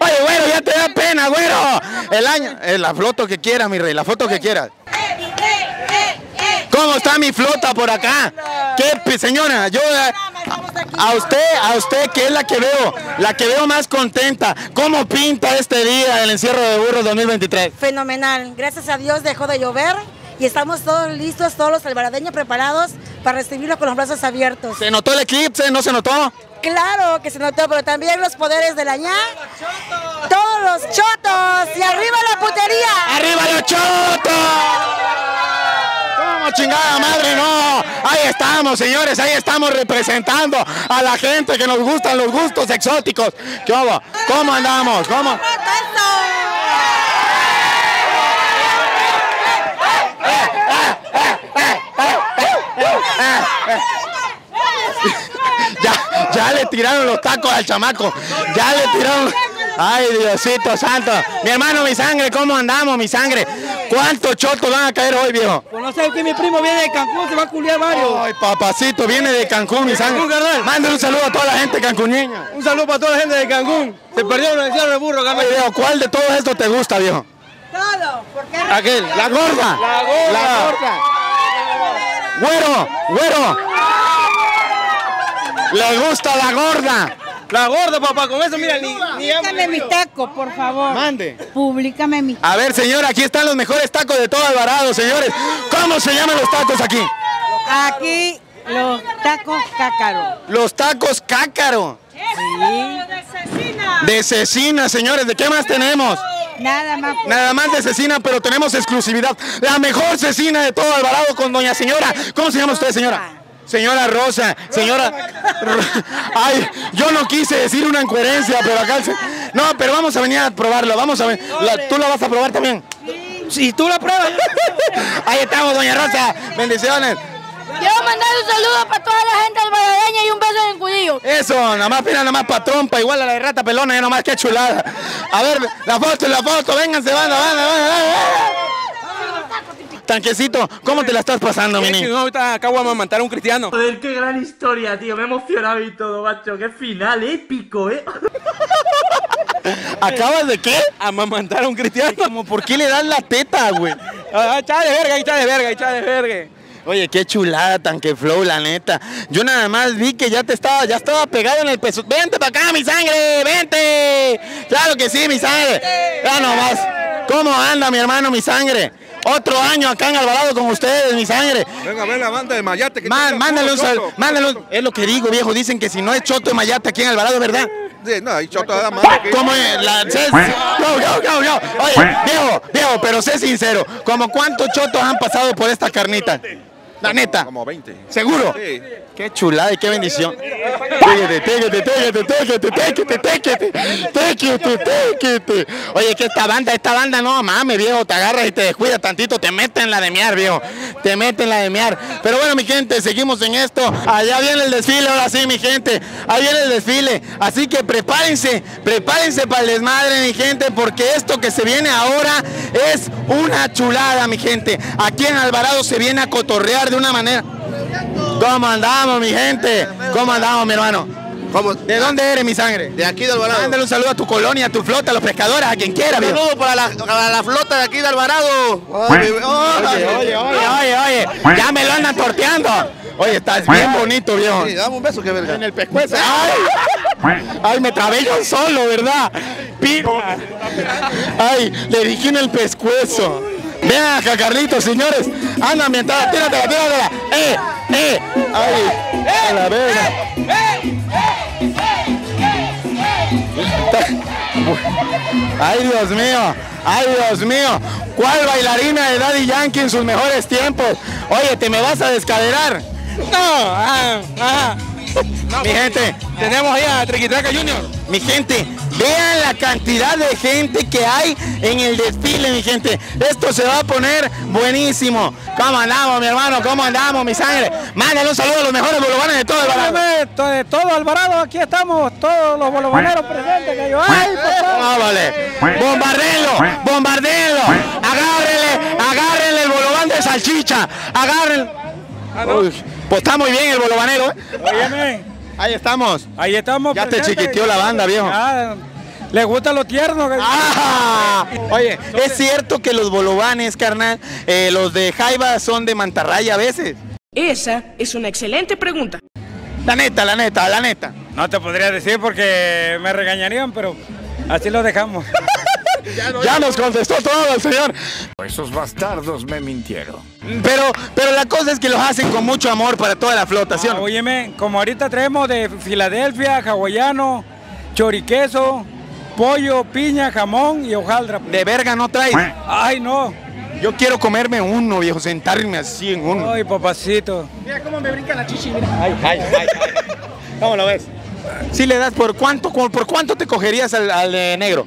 Oye, güero, ya te da pena, güero. El año, eh, la flota que quieras, mi rey, la foto que quieras. ¿Cómo está mi flota por acá? ¿Qué, señora? Yo eh, a usted, a usted que es la que veo, la que veo más contenta. ¿Cómo pinta este día el encierro de burros 2023? Fenomenal. Gracias a Dios dejó de llover y estamos todos listos, todos los albaradeños preparados para recibirlo con los brazos abiertos. ¿Se notó el eclipse? ¿No se notó? Claro que se notó, pero también los poderes de la ña. Todos los chotos y arriba la putería. ¡Arriba los chotos! ¿Cómo chingada madre? No, ahí estamos, señores, ahí estamos representando a la gente que nos gustan los gustos exóticos. ¿Qué hubo? ¿Cómo andamos? ¿Cómo? Ya, ya le tiraron los tacos al chamaco. Ya le tiraron. Ay, Diosito santo. Mi hermano, mi sangre, ¿cómo andamos, mi sangre? ¿Cuántos chotos van a caer hoy, viejo? Pues no sé que mi primo viene de Cancún, se va a culiar varios. Ay, papacito, viene de Cancún, mi sangre. Mándale un saludo a toda la gente cancuñeña. Un saludo para toda la gente de Cancún. Se perdió el encierro de burro, viejo, ¿cuál de todos estos te gusta, viejo? Todo. porque Aquel, la gorda. La gorda. La gorda. Güero, güero. Le gusta la gorda. La gorda, papá, con eso, mira, ni, ni Públícame mis tacos, por favor. Mande. Públicame mis A ver, señora, aquí están los mejores tacos de todo Alvarado, señores. ¿Cómo se llaman los tacos aquí? Aquí los tacos cácaro. Los tacos cácaro. De cecina, señores. ¿De qué más tenemos? Nada más. Nada más de cecina, pero tenemos exclusividad. La mejor cecina de todo Alvarado con doña señora. ¿Cómo se llama usted, señora? Señora Rosa, señora... Ay, yo no quise decir una incoherencia, pero acá... se- No, pero vamos a venir a probarlo, vamos a ver. La- ¿Tú lo vas a probar también? Si tú la pruebas. Ahí estamos, doña Rosa. Bendiciones. Quiero mandar un saludo para toda la gente albaradeña y un beso en el cudillo. Eso, nada más pina, nada más pa' trompa, igual a la de rata pelona, ya nomás que chulada. A ver, la foto, la foto, vénganse, banda, banda, banda, banda. Tanquecito, ¿cómo te la estás pasando, mi niño? ahorita acabo de amamantar a un cristiano. Joder, qué gran historia, tío. Me he emocionado y todo, macho. Qué final épico, ¿eh? ¿Acabas de qué? Amamantar a un cristiano. Como, ¿por qué le das la teta, güey? Ah, Echa de verga, echa de verga, echa de verga. Oye, qué chulada, tanque flow, la neta. Yo nada más vi que ya te estaba, ya estaba pegado en el peso. Vente para acá, mi sangre, vente. Claro que sí, mi sangre. Ya nomás. ¿Cómo anda, mi hermano, mi sangre? Otro año acá en Alvarado con ustedes, mi sangre. Venga a ver la banda de Mayate. Que Man- mándale un puro sal, choto. mándale un- Es lo que digo, viejo. Dicen que si no es choto de Mayate aquí en Alvarado, ¿verdad? Sí, no, hay choto de madre. ¿Cómo es? La, sé- Yo, yo, yo, yo. Oye, viejo, viejo, pero sé sincero. ¿Cómo cuántos chotos han pasado por esta carnita? La neta. Como 20. ¿Seguro? Sí. Qué chulada y qué bendición. Téquete, téquete, téquete, téquete, téquete, téquete, téquete, téquete. Oye, que esta banda, esta banda no mames, viejo, te agarras y te descuidas tantito, te meten en la de miar, viejo. Te meten en la de miar. Pero bueno, mi gente, seguimos en esto. Allá viene el desfile, ahora sí, mi gente. Ahí viene el desfile. Así que prepárense, prepárense para el desmadre, mi gente, porque esto que se viene ahora es una chulada, mi gente. Aquí en Alvarado se viene a cotorrear de una manera. ¿Cómo andamos, mi gente? ¿Cómo andamos, mi hermano? ¿De dónde eres, mi sangre? De aquí de Alvarado. Mándale un saludo a tu colonia, a tu flota, a los pescadores, a quien quiera, viejo. Saludos para la, para la flota de aquí de Alvarado. Oye, oye, oye, oye, oye, ya me lo andan torteando. Oye, estás bien bonito, viejo. Sí, dame un beso, que verga. En el pescuezo. Ay, ay, me trabé yo solo, ¿verdad? Pira. Ay, le dije en el pescuezo. Vean acá, Carlitos, señores. Anda, mientras, tíratela, tíratela. Eh, eh. Ay, a la verga. Ay, Dios mío, ay, Dios mío. ¿Cuál bailarina de Daddy Yankee en sus mejores tiempos? Oye, ¿te me vas a descaderar? No, ah, ah. Mi gente, Tenemos ahí a Triquitraca Junior. mi gente, Vean la cantidad de gente que hay en el desfile, mi gente. Esto se va a poner buenísimo. ¿Cómo andamos, mi hermano? ¿Cómo andamos, mi sangre? Mándale un saludo a los mejores bolovanes de todo el barrio. Obviamente, de todo Alvarado, aquí estamos, todos los bolovaneros presentes que yo. ¡Ay, papá! Vámonos. Bombardelo, bombardelo. Agárrenle, agárrenle el bolobán de salchicha. Agárrenle. Uy, pues está muy bien el bolovanero. ¿eh? Óyeme, Ahí estamos. ahí estamos. Ya te chiquiteó la banda, viejo. Ya, le gusta lo tierno. Ah, Oye, es cierto que los bolovanes, carnal, eh, los de Jaiba son de mantarraya a veces. Esa es una excelente pregunta. La neta, la neta, la neta. No te podría decir porque me regañarían, pero así lo dejamos. Ya nos contestó todo el señor. Esos bastardos me mintieron. Pero, pero la cosa es que los hacen con mucho amor para toda la flotación. Ah, óyeme, como ahorita traemos de Filadelfia, hawaiano, choriqueso, pollo, piña, jamón y hojaldra. De verga no traes. Ay, no. Yo quiero comerme uno, viejo, sentarme así en uno. Ay, papacito. Mira cómo me brinca la chichi, mira. Ay, ay, ay, ay. ¿Cómo lo ves? Si le das por cuánto, por por cuánto te cogerías al, al, eh, negro.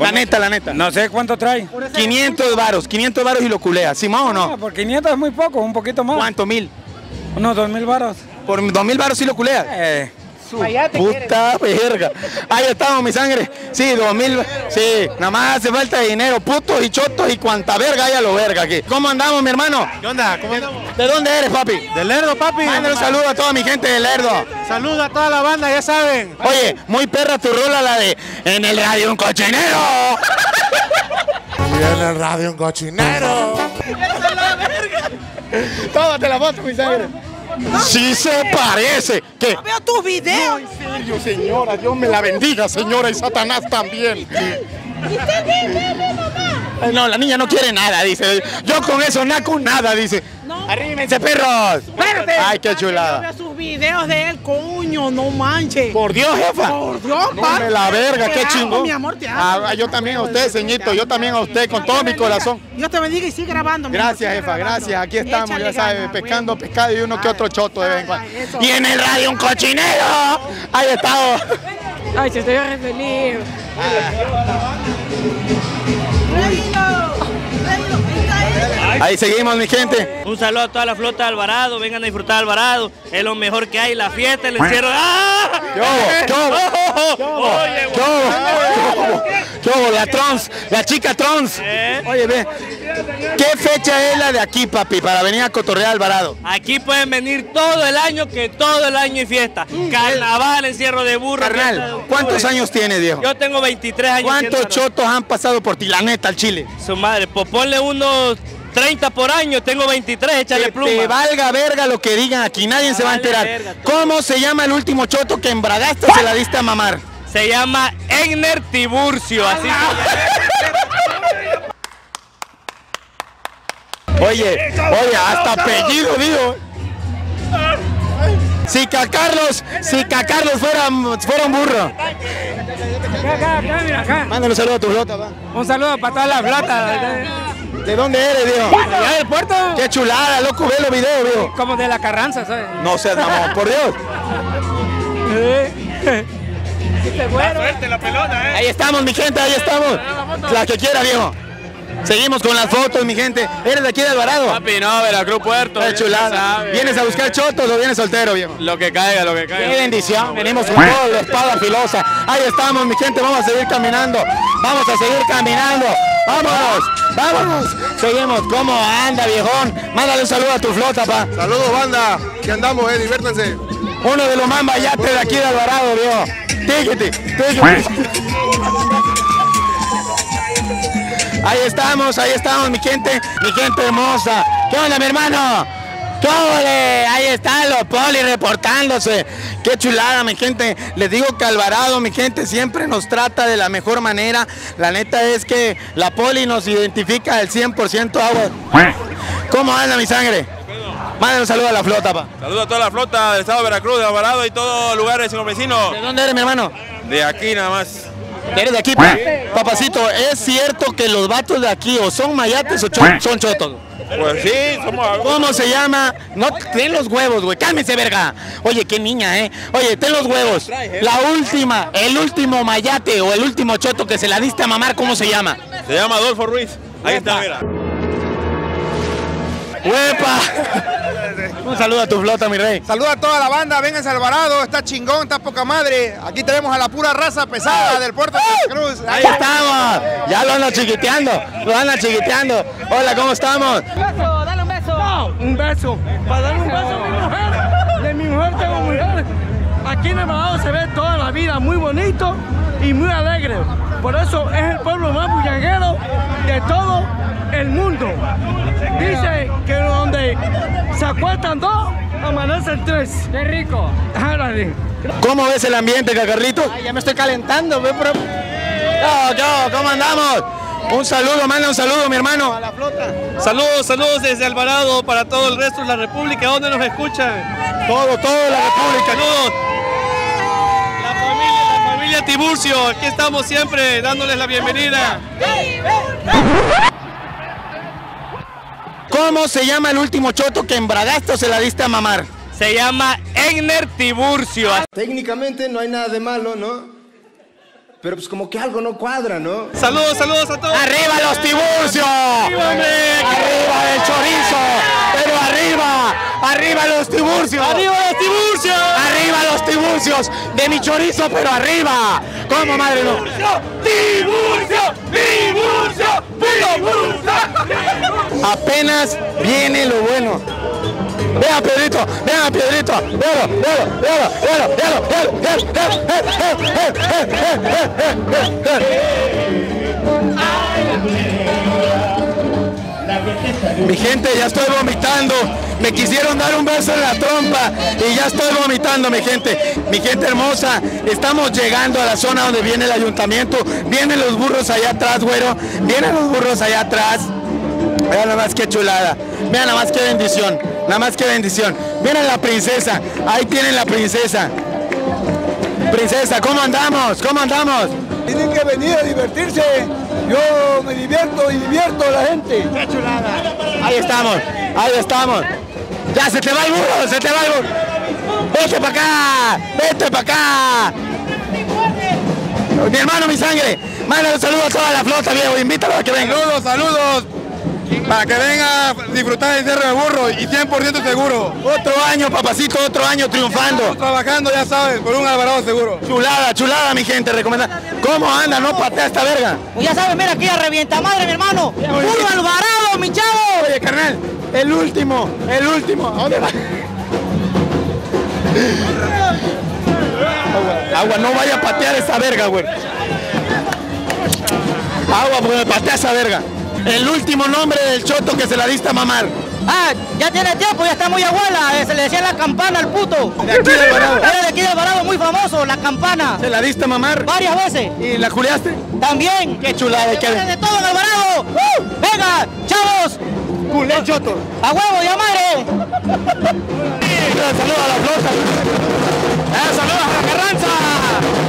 La neta, la neta. No sé cuánto trae. 500 varos, 500 varos y lo culea. ¿Simón o Ah, no? por 500 es muy poco, un poquito más. ¿Cuánto mil? Unos 2 mil baros. Por 2000 varos sí lo culea. Eh, Puta verga. Ahí estamos, mi sangre. Sí, 2000. Sí, nada más hace falta dinero. Putos y chotos y cuanta verga hay a lo verga aquí. ¿Cómo andamos, mi hermano? ¿Qué onda? ¿Cómo andamos? ¿De dónde eres, papi? Del Lerdo, papi. Mándale un saludo a toda mi gente del Lerdo. Saluda a toda la banda, ya saben. Oye, muy perra tu rola la de En el radio un cochinero. Y en el radio un cochinero. Tómate la foto, mi sangre. Sí se parece. ¿Qué? Veo tus videos. serio, señora. Dios me la bendiga, señora, y Satanás también. No, la niña no quiere nada, dice. Yo con eso naco nada, dice. Arrímense, perros. Espérate. Ay, qué Yo chulada. veo sus videos de él, coño, no manches. Por Dios, jefa. Por Dios, No papi. me la verga, qué chingón. Mi amor, te amo. Ah, yo también a usted, señito. Yo también a usted, con todo mi corazón. Dios te bendiga y sigue grabando. Gracias, jefa, gracias. Aquí estamos, ya sabe, ganas, pescando pescado y uno que otro choto de vez en cuando. Y en el radio un cochinero. Ahí estamos. Ay, si estoy re feliz. Ahí seguimos, mi gente. Un saludo a toda la flota de Alvarado, vengan a disfrutar de Alvarado, es lo mejor que hay, la fiesta, el encierro. ¡Ah! ¿Qué hubo? ¿Qué hubo? ¿Qué hubo? Oye, ¿Qué hubo? ¿Qué hubo? ¿Qué hubo? La trons, la chica trons. ¿Eh? Oye, ve. ¿Qué fecha es la de aquí, papi, para venir a cotorrear Alvarado? Aquí pueden venir todo el año, que todo el año hay fiesta. Carnaval, encierro de burro. Carnal. ¿cuántos años tienes, viejo? Yo tengo 23 años. ¿Cuántos chotos han pasado por ti, la neta, al chile? Su madre, pues ponle unos 30 por año, tengo 23, échale Que pluma. te valga verga lo que digan aquí, nadie se va a enterar. verga. ¿Cómo se llama el último choto que embragaste o se la diste a mamar? Se llama Egner Tiburcio, así Oye, oye, hasta apellido, digo. Si Carlos, si Carlos fuera, fuera un burro. acá, acá, acá, mira, acá. Mándale un saludo a tu flota, va. Un saludo para toda la flota. ¿De dónde eres, viejo? Allá del puerto. Qué chulada, loco, ve los videos, viejo. Como de la Carranza, ¿sabes? No seas mamón, por Dios. la pelota, Ahí estamos, mi gente, ahí estamos. La que quiera, viejo. Seguimos con las fotos, mi gente. ¿Eres de aquí de Alvarado? Papi, no, Veracruz Puerto. Qué chulada. ¿Vienes a buscar chotos o vienes soltero, viejo? Lo que caiga, lo que Qué caiga. bendición, venimos con toda la espada filosa. Ahí estamos, mi gente, vamos a seguir caminando. Vamos a seguir caminando. Vámonos, vámonos. Seguimos. ¿Cómo anda, viejón? Mándale un saludo a tu flota, pa. Saludos, banda. Que andamos, eh, diviértanse. Uno de los más vallates de aquí de Alvarado, viejo. Tíquete, tíquete. Ahí estamos, ahí estamos, mi gente, mi gente hermosa. ¿Qué onda, mi hermano? ¿Qué ole? Ahí están los polis reportándose. Qué chulada, mi gente. Les digo que Alvarado, mi gente, siempre nos trata de la mejor manera. La neta es que la poli nos identifica al 100% agua. ¿Cómo anda mi sangre? Mándale un saludo a la flota, pa. Saludos a toda la flota del estado de Veracruz, de Alvarado y todos lugares vecinos. ¿De dónde eres, mi hermano? De aquí nada más. Eres de aquí, pa- papacito. ¿Es cierto que los vatos de aquí o son mayates o cho- son chotos? Pues sí, somos ¿Cómo se llama? No, ten los huevos, güey. Cálmese, verga. Oye, qué niña, ¿eh? Oye, ten los huevos. La última, el último mayate o el último choto que se la diste a mamar, ¿cómo se llama? Se llama Adolfo Ruiz. Ahí está, mira. ¡Huepa! Un saludo a tu flota, mi rey. Saluda a toda la banda, vénganse a Alvarado, está chingón, está poca madre. Aquí tenemos a la pura raza pesada del puerto de Santa Cruz. Ahí estamos. Ya lo ando chiquiteando. Lo ando chiquiteando. Hola, ¿cómo estamos? beso, dale un beso. un beso. Para darle un beso a mi mujer. De mi mujer tengo mujer. Aquí en Alvarado se ve toda la vida muy bonito y muy alegre. Por eso es el pueblo más bullanguero de todo el mundo. Dice que donde se acuestan dos, amanecen tres. Qué rico. Árale. ¿Cómo ves el ambiente, Cacarrito? ya me estoy calentando, pero... Yo, yo, ¿cómo andamos? Un saludo, manda un saludo, mi hermano. A la flota. Saludos, saludos desde Alvarado para todo el resto de la República. ¿Dónde nos escuchan? Todo, toda la República. Saludos. Familia Tiburcio. Aquí estamos siempre dándoles la bienvenida. ¿Cómo se llama el último choto que embragaste o se la diste a mamar? Se llama Egner Tiburcio. Técnicamente no hay nada de malo, ¿no? Pero pues como que algo no cuadra, ¿no? Saludos, saludos a todos. ¡Arriba los Tiburcio! ¡Arriba, hombre! ¡Arriba el chorizo! ¡Pero arriba! ¡Arriba los Tiburcios! ¡Arriba los Tiburcios! ¡Arriba los Tiburcios! ¡De mi chorizo, pero arriba! ¿Cómo, madre no? ¡Tiburcio! ¡Tiburcio! ¡Tiburcio! Apenas viene lo bueno. Vea Pedrito, vea Pedrito, Mi gente, ya estoy vomitando. Me quisieron dar un beso en la trompa y ya estoy vomitando, mi gente. Mi gente hermosa, estamos llegando a la zona donde viene el ayuntamiento. Vienen los burros allá atrás, güero. Vienen los burros allá atrás. Vean nada más qué chulada. Vean nada más qué bendición. Nada más qué bendición. Miren la princesa. Ahí tienen la princesa. Princesa, ¿cómo andamos? ¿Cómo andamos? Tienen que venir a divertirse. Yo me divierto y divierto a la gente. ¡Qué chulada! Ahí estamos, ahí estamos. Ya se te va el burro, se te va el burro. Vete para acá, vete para acá. Mi hermano, mi sangre. Mándale un saludo a toda la flota, viejo. Invítalo a que venga. Saludos, saludos. Para que venga a disfrutar del Cerro de Burro y 100% seguro. Otro año, papacito, otro año triunfando. Estamos trabajando, ya sabes, por un Alvarado seguro. Chulada, chulada, mi gente, recomendada. ¿Cómo anda? No patea esta verga. Pues ya sabes, mira aquí a revienta madre, mi hermano. Puro Alvarado, mi chavo. Oye, carnal, el último, el último. ¿A dónde va? Agua, agua, no vaya a patear esa verga, güey. Agua, porque me patea esa verga. El último nombre del choto que se la diste a mamar. Ah, ya tiene tiempo, ya está muy abuela. eh, se le decía la campana al puto. De aquí de Alvarado. Era de aquí de Alvarado, muy famoso, la campana. ¿Se la diste a mamar? Varias veces. ¿Y la juliaste? También. Qué chulada, pone de todo en Alvarado. ¡Uh! Venga, chavos. Culé choto. A huevo, ya madre. Saludos a la flota. Eh, saludos a la Carranza.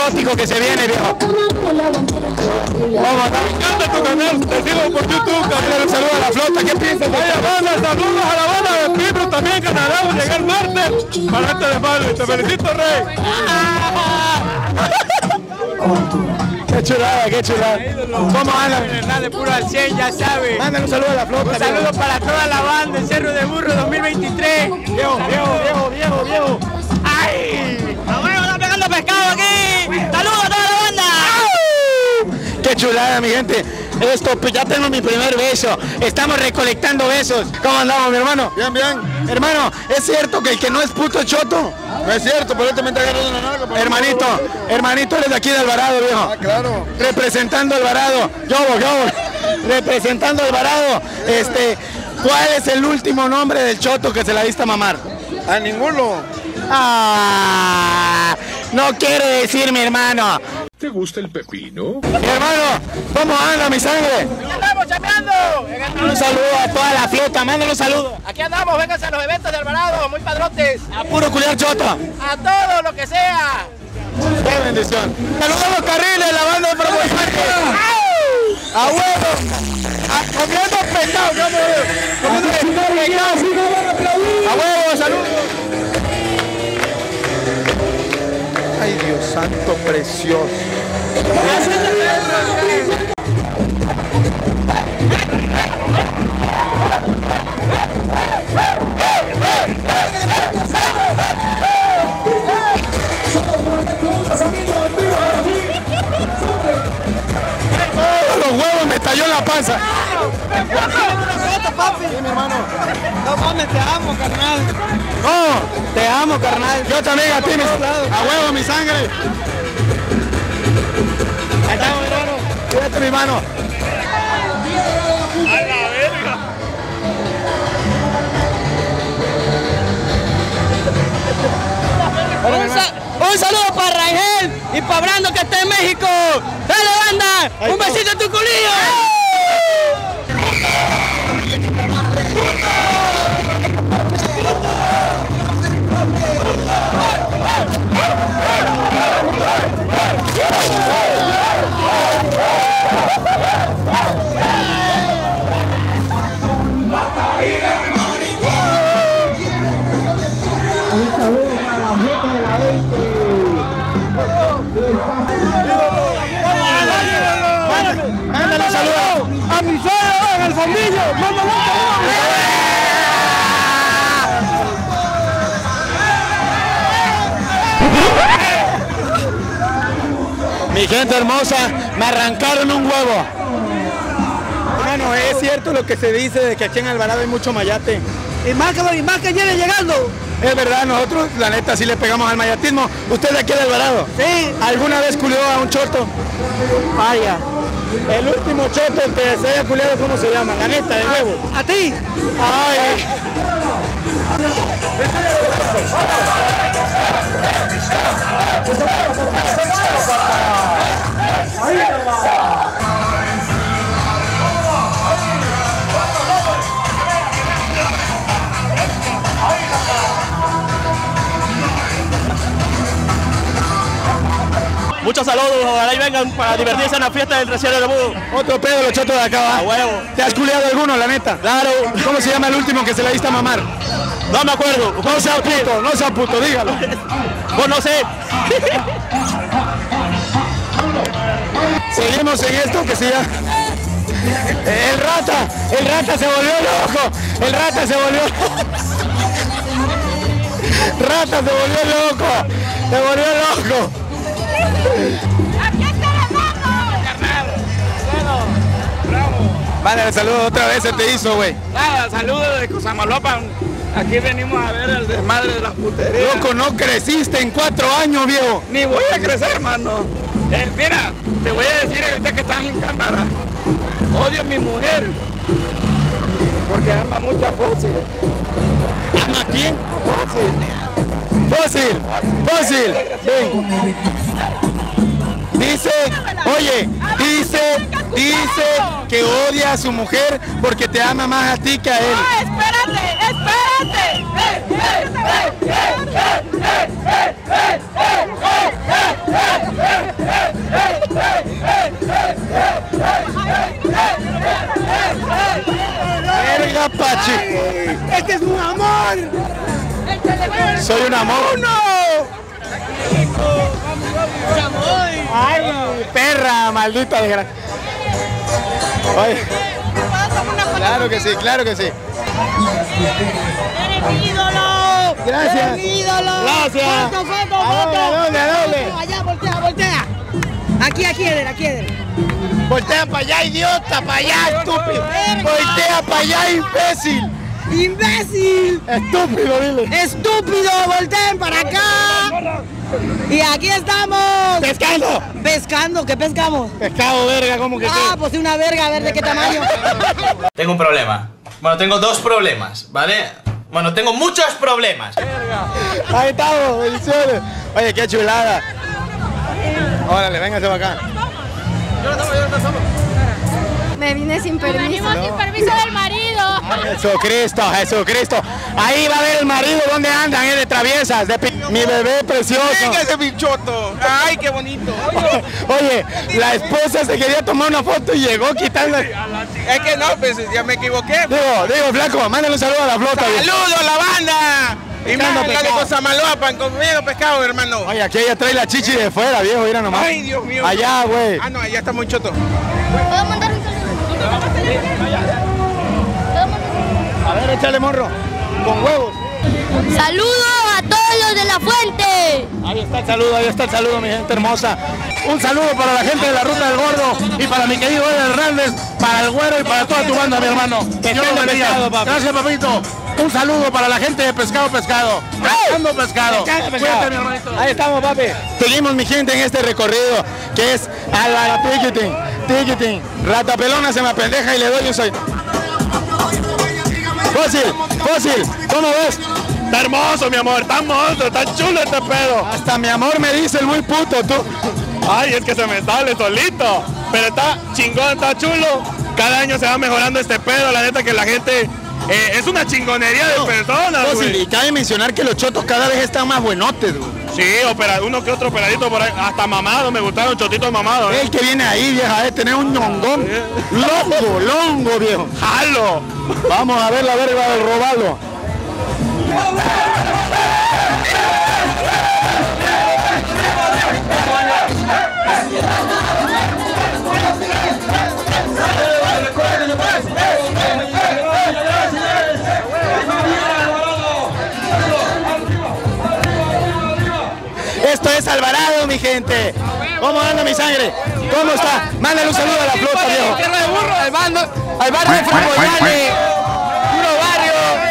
Exótico que se viene, viejo. Vamos, me encanta tu canal, te sigo por YouTube, campeón. Un saludo a la flota, ¿qué piensas? Vaya banda, saludos a la banda de Pibro también, Canadá, vamos a llegar martes. Para este de y te felicito, Rey. Qué chulada, qué chulada. ¿Cómo andan? de puro al 100, ya sabes. Mándale un saludo a la flota. Un saludo para toda la banda del Cerro de Burro 2023. Viejo, viejo, viejo, viejo, viejo. Chulada, mi gente. Esto, pues ya tengo mi primer beso. Estamos recolectando besos. ¿Cómo andamos, mi hermano? Bien, bien. Hermano, ¿es cierto que el que no es puto choto? No es cierto, pero él también te agarró una nalga. Hermanito, hermanito, eres de aquí de Alvarado, viejo. Ah, claro. Representando Alvarado. Yo, yo. Representando Alvarado. Este, ¿cuál es el último nombre del choto que se la diste a mamar? A ninguno. Ah, no quiere decir mi hermano. ¿Te gusta el pepino? Mi hermano, ¿cómo anda mi sangre? ¡Aquí andamos chameando! Un saludo a toda la flota, mándale un saludo. Aquí andamos, vénganse a los eventos de Alvarado, muy padrotes. A puro culiar choto. A todo lo que sea. Qué bendición. Saludos a los carriles, la banda de promociones. A huevo. A- Comiendo pescado. Comiendo pescado. A huevo, saludos. Dios santo precioso. Los huevos me estalló la panza. Mi hermano. No mames, te amo, carnal. No, te amo, carnal. Yo también a ti, mi, a huevo, mi sangre. Ahí estamos, hermano. Cuídate, mi mano. A la verga. Un saludo para Rangel y para Brando que está en México. ¡Dale, banda! ¡Un besito en tu culillo! Mándale un saludo. ¡A mi suegro en el fondillo! Mi gente hermosa, me arrancaron un huevo. Hermano, es cierto lo que se dice de que aquí en Alvarado hay mucho mayate. Y más que, y más que viene llegando. Es verdad, nosotros, la neta, sí le pegamos al mayatismo. ¿Usted de aquí de Alvarado? Sí. ¿Alguna vez culió a un choto? Vaya. El último choto que se haya culiado, ¿cómo se llama? La neta, de huevo. ¿A ti? Ay. Muchos saludos, ojalá y vengan para divertirse en la fiesta del recién de Budo. Otro pedo los chotos de acá, ¿va? Huevo. ¿Te has culiado alguno, la neta? Claro. ¿Cómo se llama el último que se le diste a mamar? No me acuerdo. No sea puto, no sea puto, dígalo. No sé. Seguimos en esto que se llama... El rata, el rata se volvió loco, el rata se volvió Rata se volvió loco, se volvió loco. Vale, saludos otra vez se te hizo, güey. Nada, saludos de Cosamalopan. Aquí venimos a ver el desmadre de las puterías. Loco, no creciste en cuatro años, viejo. Ni voy a crecer, hermano. Eh, mira, te voy a decir ahorita que estás en cámara. Odio a mi mujer. Porque ama mucho a Fósil. ¿Ama a quién? Fósil. Fósil, fósil, ven. Dice, oye, dice, dice que odia a su mujer porque te ama más a ti que a él. espérate, Verga, Pachi. ¡Este es un amor! Soy un amor. Ay, perra, maldita desgracia. Claro que sí, claro que sí. ¡Eres mi ídolo! Gracias. ¡Eres mi ídolo! Gracias. ¡Foto, foto, ¿A foto! dónde, a dónde, a dónde? Allá, voltea, voltea. Aquí, aquí, Eder, aquí, Eder. Voltea para allá, idiota, para allá, estúpido. Voltea para allá, imbécil. ¡Imbécil! Estúpido, dile. ¡Estúpido! ¡Volteen para acá! Y aquí estamos. ¡Pescando! ¿Pescando? ¿Qué pescamos? Pescado, verga, ¿cómo que Ah, pues una verga, a ver de qué tamaño. Tengo un problema. Bueno, tengo dos problemas, ¿vale? Bueno, tengo muchos problemas. Ahí estamos, bendiciones. Oye, qué chulada. Órale, véngase para acá. Me vine sin permiso. Venimos sin permiso del marido. Jesucristo, Jesucristo. Ahí va a ver el marido dónde andan, eh, de traviesas, de mi bebé precioso. Venga ese bichoto. Ay, qué bonito. Oye, la esposa se quería tomar una foto y llegó quitando. Es que no, pues ya me equivoqué. Digo, digo, flaco, mándale un saludo a la flota. viejo. ¡Saludos a la banda! Y más de pescado. Cosamaloapan, conmigo pescado, hermano. Oye, aquí ella trae la chichi de fuera, viejo, mira nomás. Ay, Dios mío. Allá, güey. Ah, no, allá está muy choto. ¿Puedo mandar un A ver, échale morro. Con huevos. Saludos a todos los de la fuente. Ahí está el saludo, ahí está el saludo, mi gente hermosa. Un saludo para la gente de la Ruta del Gordo y para mi querido Eder Hernández, para el güero y para toda tu banda, mi hermano. Dios los bendiga. papi. Gracias, papito. Un saludo para la gente de Pescado Pescado. Pescando Pescado. Pescando Pescado. Cuídate, mi hermanito. Ahí estamos, papi. Seguimos, mi gente, en este recorrido que es a la ticketing, ticketing. Rata pelona se me apendeja y le doy un soy. Fósil, fósil, ¿cómo ves? Está hermoso, mi amor, está monstruo, está chulo este pedo. Hasta mi amor me dice el muy puto, tú. Ay, es que se me sale solito. Pero está chingón, está chulo. Cada año se va mejorando este pedo. La neta que la gente eh, es una chingonería de personas, güey. y cabe mencionar que los chotos cada vez están más buenotes, güey. Sí, opera, uno que otro operadito por ahí, hasta mamado, me gustaron chotitos mamados. ¿eh? El que viene ahí, vieja, es tener un ñongón. Longo, longo, viejo. ¡Jalo! Vamos a ver la verga del robalo. Alvarado, mi gente. ¿Cómo anda mi sangre? ¿Cómo está? Mándale un saludo a la flota, viejo. de burro, al bando, al barrio de Francoyale. Puro barrio.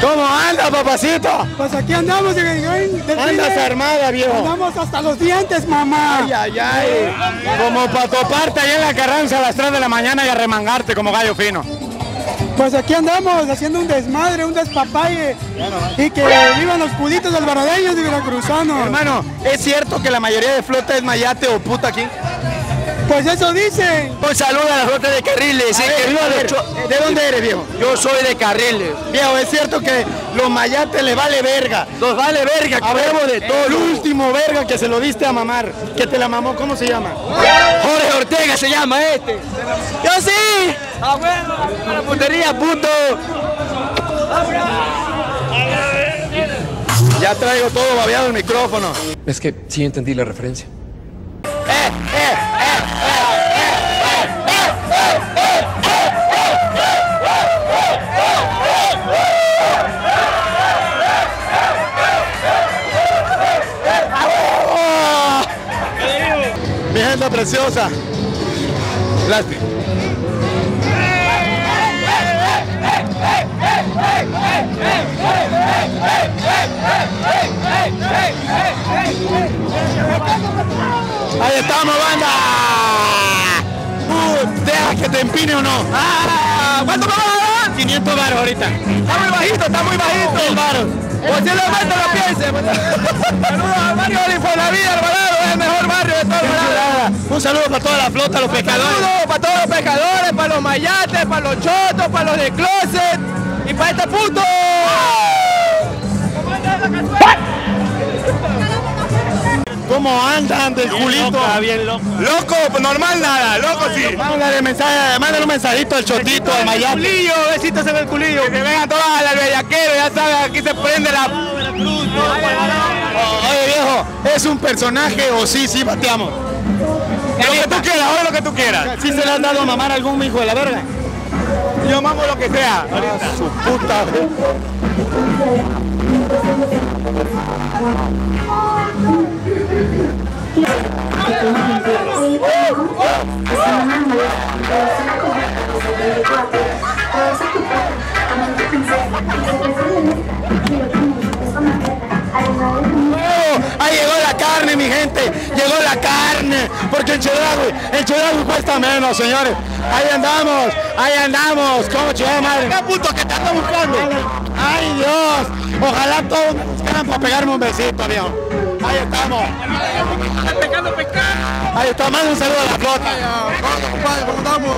¿Cómo anda, papacito? Pues aquí andamos, Andas armada, viejo. Andamos hasta los dientes, mamá. Ay, ay, ay. Como para toparte ahí en la carranza a las 3 de la mañana y arremangarte como gallo fino. Pues aquí andamos haciendo un desmadre, un despapalle. Y que vivan los puditos albaradeños y veracruzanos. Hermano, ¿es cierto que la mayoría de flota es mayate o puta aquí? Pues eso dicen. Un saludo a la flota de Carriles. A eh, ver, que viva a los ver, cho- ¿De dónde eres, viejo? Yo soy de Carriles. Viejo, es cierto que los mayates le vale verga. Nos vale verga, A ver, comemos de todo. El último verga que se lo diste a mamar, que te la mamó, ¿cómo se llama? Jorge Ortega se llama este. Yo sí. Ah, bueno, para putería, puto. Ya traigo todo babeado el micrófono. Es que sí entendí la referencia. Preciosa. Las- Ahí estamos, banda. Uh, deja que te empine o no. Ah, ¿Cuánto me vas a dar? 500 baros ahorita. Está muy bajito, está muy bajito. 1000 baros. Posiblemente lo piense. Saludos al barrio de Infonavida, Alvarado, es el mejor barrio de Alvarado. chulada. Un saludo para toda la flota, los pescadores. Saludos para todos los pescadores, para los mayates, para los chotos, para los de closet y para este puto. ¿Cómo andan del culito? bien loco. Loco, pues normal nada, loco sí. Mándale, mensaje, mándale un mensajito al chotito, al mayate. Culillo, besitos en el culillo. Que se vengan todas al bellaquero, ya saben, aquí se prende la. Oye viejo, ¿es un personaje o sí, sí bateamos? Lo que tú quieras, ahora lo que tú quieras. ¿Sí se le han dado a mamar a algún hijo de la verga? Yo mamo lo que sea. Su puta. Gente, llegó la carne, porque en Chedraui, en Chedraui cuesta menos, señores. Ahí andamos, ahí andamos, como chingada madre. ¿Qué puto que te anda buscando? Ay Dios, ojalá todos me buscaran para pegarme un besito, viejo. Ahí estamos. Ahí está, manda un saludo a la flota. ¿cómo estamos?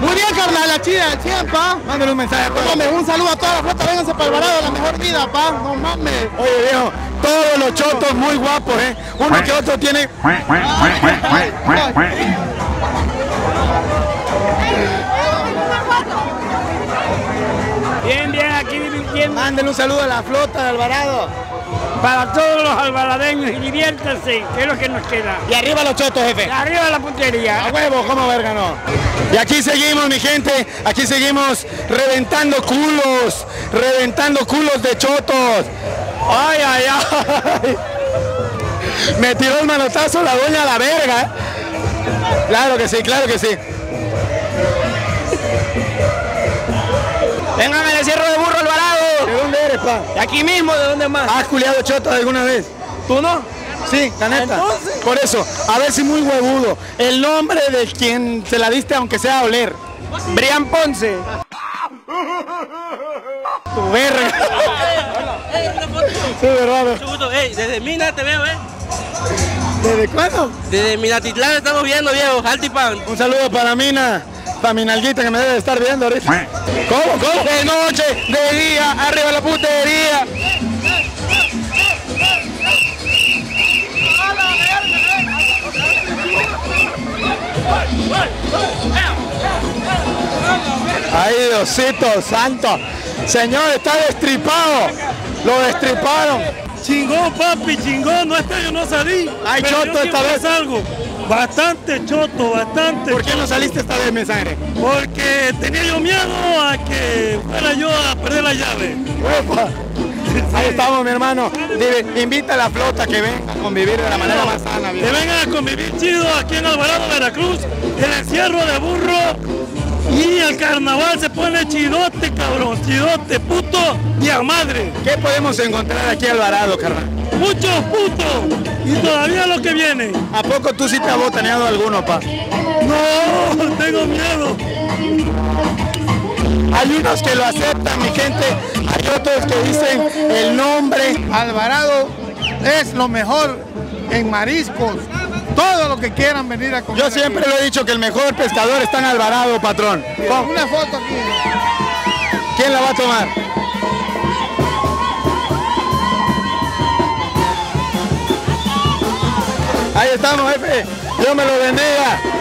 Muy bien, carnal, la chida, chida, pa. Mándale un mensaje. Mándame un saludo a toda la flota, vénganse para Alvarado, la mejor vida, pa. No mames. Oye, viejo, todos los chotos muy guapos, eh. Uno que otro tiene. Bien, bien, aquí divirtiendo. Mándale un saludo a la flota de Alvarado. Para todos los alvaradeños y diviértanse, que es lo que nos queda. Y arriba los chotos, jefe. Y arriba la puntería. A huevo, ¿cómo verga no? Y aquí seguimos, mi gente. Aquí seguimos reventando culos. Reventando culos de chotos. Ay, ay, ay. Me tiró el manotazo la doña a la verga. Claro que sí, claro que sí. Vengan al encierro de burro Alvarado. Aquí mismo, ¿de dónde más? ¿Has culiado chotos alguna vez? ¿Tú no? Sí, la neta. Entonces. Por eso, a ver si muy huevudo. El nombre de quien se la diste, aunque sea a oler. Brian Ponce. Tu verga. Sí, hermano. Ey, desde Mina te veo, ¿eh? ¿Desde cuándo? Desde Minatitlán estamos viendo, viejo. Altipan. Un saludo para Mina. Para mi nalguita que me debe estar viendo ahorita. ¿Cómo? ¿Cómo? De noche, de día, arriba la putería. Ay, Diosito santo. Señor, está destripado. Lo destriparon. Chingón, papi, chingón. No es que yo no salí. Pero choto yo esta vez. algo. Bastante choto, bastante. ¿Por qué no saliste esta vez, mensaje? Porque tenía yo miedo a que fuera yo a perder la llave. Ahí estamos, mi hermano. Invita a la flota que venga a convivir de la manera más sana. Que vengan a convivir chido aquí en Alvarado, Veracruz, el encierro de burro. Y el carnaval se pone chidote, cabrón, chidote, puto y a madre. ¿Qué podemos encontrar aquí Alvarado, carnal? Muchos putos y todavía lo que viene. ¿A poco tú sí te has botaneado alguno, pa? No, tengo miedo. Hay unos que lo aceptan, mi gente. Hay otros que dicen el nombre. Alvarado es lo mejor en mariscos. Todo lo que quieran venir a comer. Yo siempre lo he dicho que el mejor pescador está en Alvarado, patrón. Una foto aquí. ¿Quién la va a tomar? Ahí estamos, jefe. Dios me lo bendiga.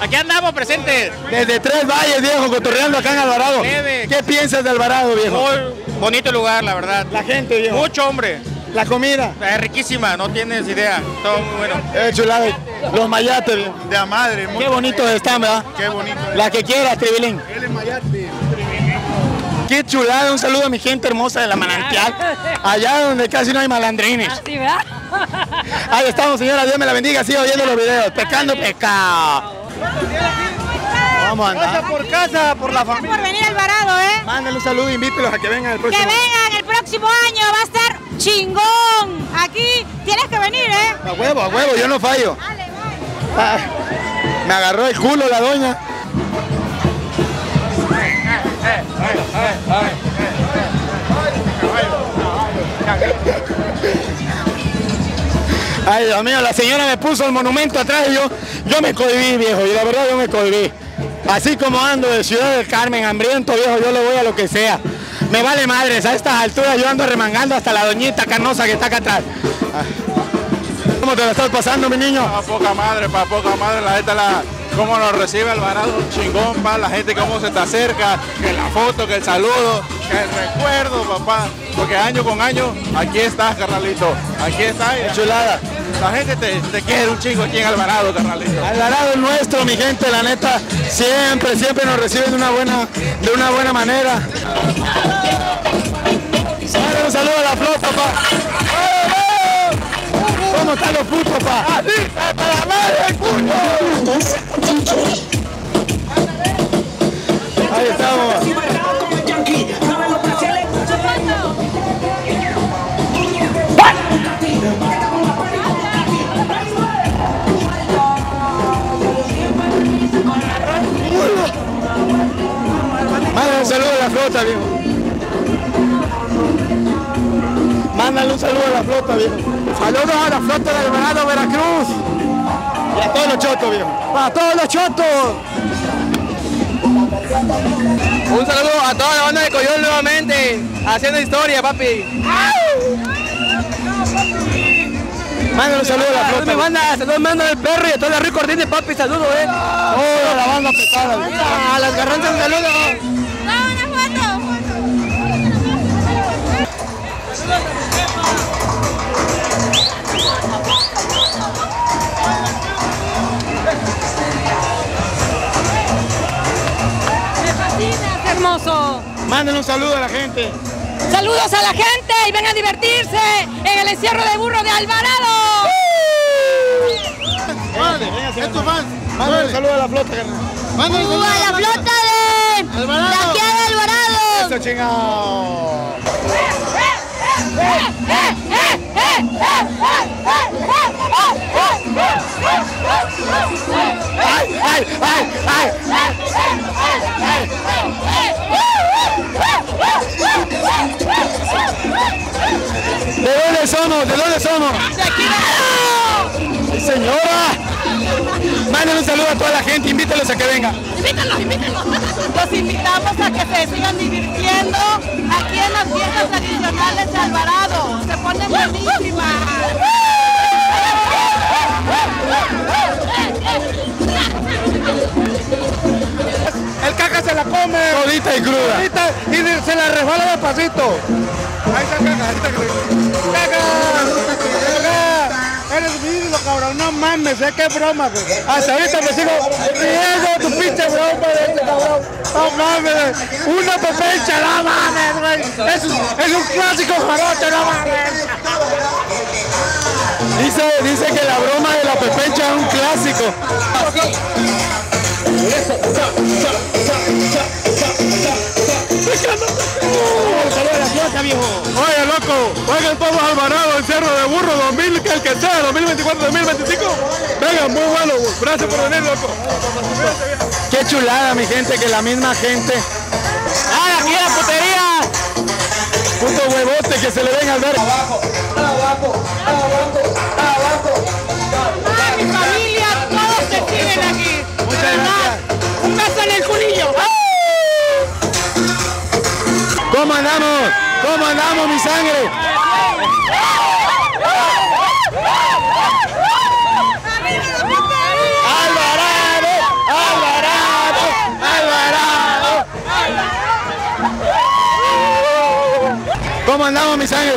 Aquí andamos presentes. Desde Tres Valles, viejo, cotorreando acá en Alvarado. Leve. ¿Qué piensas de Alvarado, viejo? Muy bonito lugar, la verdad. La gente, viejo. Mucho hombre. La comida. Es riquísima, no tienes idea. Todo muy bueno. Eh, chulada. Los mayates, viejo. De a madre. Qué bonitos están, ¿verdad? Qué bonito. La que quieras, Tribilín. Él es mayate. Qué chulada, un saludo a mi gente hermosa de la manantial. Allá donde casi no hay malandrines. ¿Sí, verdad? Ahí estamos, señora. Dios me la bendiga. Sigo viendo los videos. Pecando, pecado. Vamos a andar. Casa por casa, por la familia. Por venir Alvarado, ¿eh? Mándale un saludo, invítelos a que vengan el Que próximo. vengan el próximo año, va a estar chingón. Aquí tienes que venir, ¿eh? A huevo, a huevo, yo no fallo. Ah, me agarró el culo la doña. Ay, Dios mío, la señora me puso el monumento atrás y yo, yo me cohibí, viejo, y la verdad yo me cohibí. Así como ando de Ciudad del Carmen, hambriento, viejo, yo le voy a lo que sea. Me vale madres, a estas alturas yo ando remangando hasta la doñita carnosa que está acá atrás. ¿Cómo te la estás pasando, mi niño? Pa' poca madre, pa' poca madre, la gente la, cómo nos recibe Alvarado, chingón, pa, la gente cómo se te acerca, que la foto, que el saludo, que el recuerdo, papá, porque año con año, aquí estás, carnalito, aquí estás. Chulada. La gente te, te quiere un chingo aquí en Alvarado, carnalito. Alvarado es nuestro, mi gente, la neta, siempre, siempre nos reciben de una buena, de una buena manera. Dale un saludo a la flota, pa. ¿Cómo están los putos, pa? ¡Así! ¡Para la madre, culo! Ahí estamos. Mándale un saludo a la flota, viejo. Mándale un saludo a la flota, viejo. Saludos a la flota de Alvarado, Veracruz. Y a todos los chotos, viejo. Para todos los chotos. Un saludo a toda la banda de Coyol nuevamente, haciendo historia, papi. Mándale un saludo a la flota. Me manda, saludos mando del perro y a toda la Rico Ordine, papi, saludos, eh. Toda la banda pesada. A las garranchas, saludos. Hermoso. Mándale un saludo a la gente. Saludos a la gente y ven a divertirse en el encierro de burro de Alvarado. Fan. Mándale un saludo a la flota, carnal. Mándale un Uh, saludo a la flota de, de aquí de Alvarado. Eso, chingado. ¡Ay, ay, ay, ay! ¿De dónde somos? ¿De dónde somos? ¡De aquí ¡Sí, señora! Mándenle un saludo a toda la gente, invítalos a que vengan. Invítalos, invítalos. Los invitamos a que se sigan divirtiendo aquí en las fiestas tradicionales de Alvarado. Se ponen buenísimas. El caca se la come. Todita y cruda. Y se la resbala despacito. Ahí está caca, ahí está caca. Caca. Eres ídolo, cabrón. No mames, es que broma, güey. Hasta ahorita me sigo riendo tu pinche broma de este cabrón. No mames. Una pepecha, no mames, güey. Es, un- es un clásico jarote, no mames. Dice, dice que la broma de la pepecha es un clásico. Oye, loco, vengan todos Alvarado, el Cerro de Burro 2000, que el que sea, 2024, 2025. Vengan, muy bueno, gracias por venir, loco. Qué chulada, mi gente, que la misma gente. ¡Ah, aquí la putería! Puto huevote que se le ven al ver. ¡Ah, mi familia! Todos se siguen aquí. Muchas gracias. Un beso en el culillo. ¿Cómo andamos? ¿Cómo andamos, mi sangre? ¿Cómo andamos, mi sangre?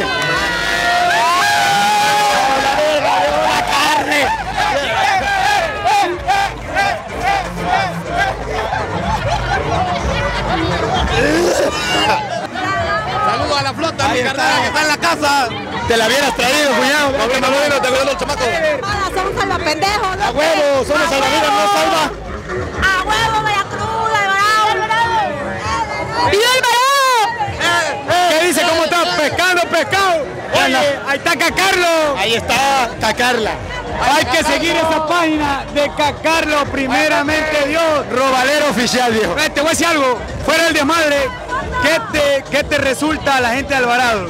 ¡La carne! Saludos a la flota, Ahí mi carnal, que está en la casa. Te la hubieras traído, cuñado. No, no, no, no, te cuidando el chamaco. Son salvapendejos. ¡A huevo! ¡Somos salvavidas, no salva! Ahí está Cacarlo. Ahí está Cacarla. Hay que seguir esa página de Cacarlo, primeramente Dios. Robalero oficial, viejo. Te voy a decir algo, fuera el desmadre, ¿qué te, qué te resulta a la gente de Alvarado?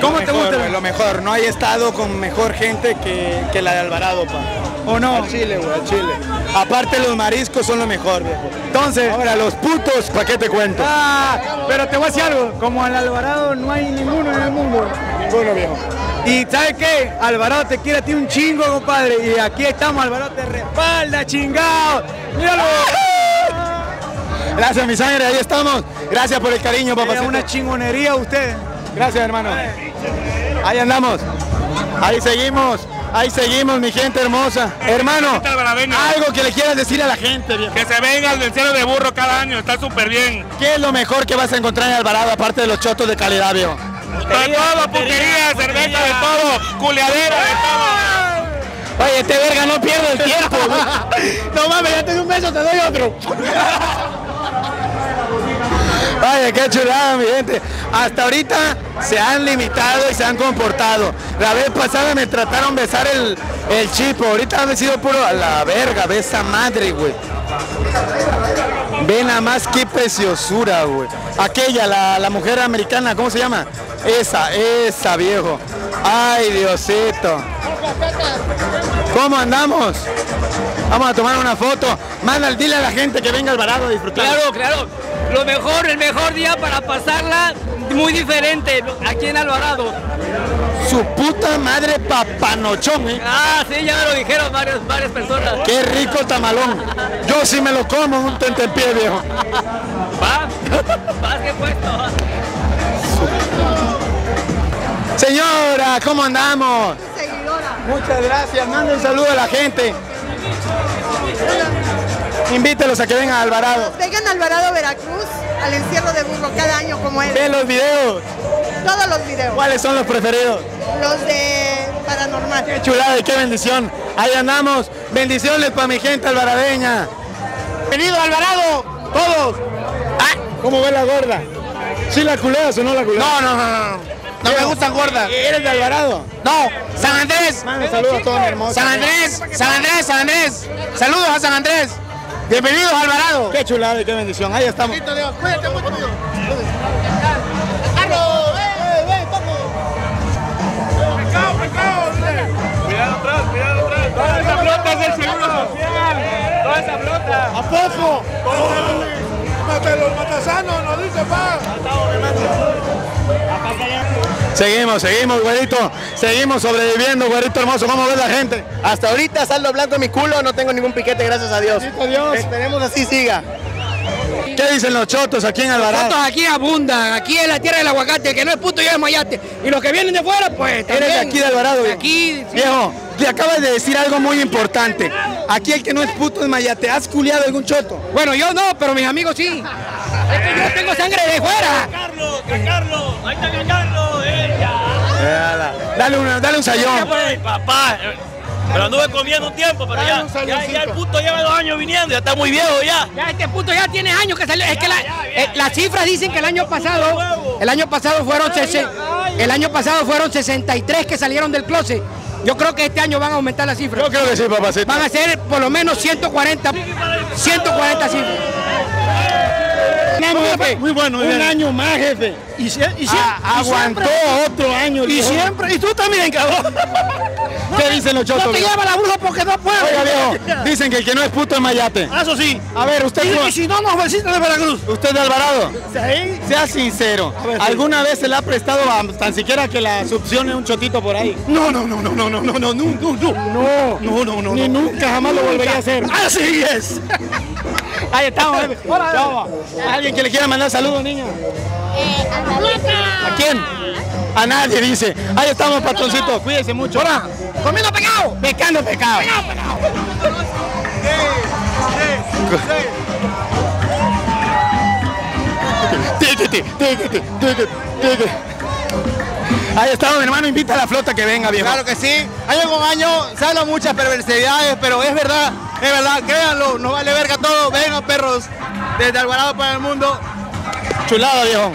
¿Cómo te gusta? Lo mejor, no hay estado con mejor gente que, que la de Alvarado, pa. ¿O no? Chile, güey, Chile. Aparte los mariscos son lo mejor, viejo. Entonces, ahora los putos, ¿para qué te cuento? Ah, pero te voy a decir algo, como al Alvarado no hay ninguno en el mundo. Ninguno, viejo. Y ¿sabes qué? Alvarado te quiere a ti un chingo, compadre. Y aquí estamos, Alvarado te respalda, chingado. Míralo. Gracias, mi sangre, ahí estamos. Gracias por el cariño, papá. Es una chingonería usted. Gracias, hermano. Ahí andamos. Ahí seguimos. Ahí seguimos, mi gente hermosa. Hermano, algo que le quieras decir a la gente, viejo. Que se venga al encierro de burro cada año, está súper bien. ¿Qué es lo mejor que vas a encontrar en Alvarado, aparte de los chotos de calidad, viejo? De todo, putería, cerveza, de todo, culeadera, de todo. Oye, este verga no pierde el tiempo. no mames, ya te doy un beso, te doy otro. Vaya, qué chulada, mi gente. Hasta ahorita se han limitado y se han comportado. La vez pasada me trataron besar el, el chipo. Ahorita han sido puro a la verga, besa madre, güey. Ve nada más qué preciosura, güey. Aquella, la, la mujer americana, ¿cómo se llama? Esa, esa, viejo. Ay, Diosito. ¿Cómo andamos? Vamos a tomar una foto. Manda, dile a la gente que venga al Alvarado a disfrutar. Claro, claro. Lo mejor, el mejor día para pasarla muy diferente aquí en Alvarado. Su puta madre papanochón, ¿eh? Ah, sí, ya me lo dijeron varias, varias personas. Qué rico tamalón. Yo sí me lo como un tentempié, viejo. Va, vas que puesto. Señora, ¿cómo andamos? Seguidora. Muchas gracias. Manda un saludo a la gente. Invítelos a que vengan a Alvarado. Vengan a Alvarado, Veracruz, al encierro de burro cada año como él. Ve los videos. Todos los videos. ¿Cuáles son los preferidos? Los de Paranormal. Qué chulada y qué bendición. Ahí andamos. Bendiciones para mi gente alvaradeña. Venido Alvarado, todos. Ah, ¿Cómo ve la gorda? ¿Sí la culeas o no la culeas? No, no, no, no. No me gustan gordas. ¿Eres de Alvarado? No, San Andrés. Manda saludos a todos, mi hermosa. San Andrés, San Andrés, San Andrés. Saludos a San Andrés. Bienvenidos a Alvarado. Qué chulada y qué bendición. Ahí estamos. Cuídate mucho, tío. Cuidado atrás, cuidado atrás. Toda esa flota es del seguro social. Toda esa flota. ¿A poco? Mate los matasanos, nos dice pa. Seguimos, seguimos, güerito. Seguimos sobreviviendo, güerito hermoso. ¿Cómo ves la gente? Hasta ahorita saldo blanco en mi culo, no tengo ningún piquete, gracias a Dios. Bendito Dios. Esperemos así siga. ¿Qué dicen los chotos aquí en Los Alvarado? chotos aquí abundan, aquí en la tierra del aguacate, el que no es puto ya es mayate. Y los que vienen de fuera, pues también. Eres de aquí de Alvarado, viejo. Aquí, sí. Viejo, le acabas de decir algo muy importante. Aquí el que no es puto es mayate. ¿Has culiado algún choto? Bueno, yo no, pero mis amigos sí. Es que yo tengo sangre de fuera. Carlos, Carlos, ahí está Carlos, ella. Dale, un, dale un sayón. Papá, pero anduve comiendo un tiempo, pero ya, ya, ya el puto lleva dos años viniendo, ya está muy viejo ya. Ya este puto ya tiene años que salió. Es que la- eh, las cifras dicen que el año pasado, el año pasado fueron sese- el año pasado fueron 63 que salieron del closet. Yo creo que este año van a aumentar las cifras. Yo creo que sí, papacito. Van a ser por lo menos 140, 140 cifras. Jefe. Muy bueno, muy Un bien. año más, jefe. Y, Ah, aguantó siempre- otro año. Y viejo. siempre, y tú también, cabrón. ¿Qué dicen los chotos? No te lleva la bruja porque no puedo. Oiga, viejo, dicen que el que no es puto es mayate. Ah, Eso sí. A ver, usted, Y, y si no, nos visitan de Veracruz. usted de Alvarado. Sea sincero. ¿Alguna vez se le ha prestado a, tan siquiera que la succione un chotito por ahí? No, no, no, no, no, no, no, no, no, no, no, No, no, no, no, ni no. nunca jamás lo volvería a hacer. Así es. Ahí estamos, jefe. Chao. ¿Alguien que le quiera mandar saludos, niña? ¿A quién? A nadie, dice. Ahí estamos, patroncito. Cuídese mucho. Hola. Comiendo pecado. Pecando pecado. Tíquete, tíquete, tíquete, tíquete. Ahí estamos, mi hermano. Invita a la flota que venga, viejo. Claro que sí. Año con año se hablan muchas perversidades, pero es verdad, es verdad, créanlo, nos vale verga todo. Vengan, perros, desde Alvarado para el mundo. Chulada, viejo.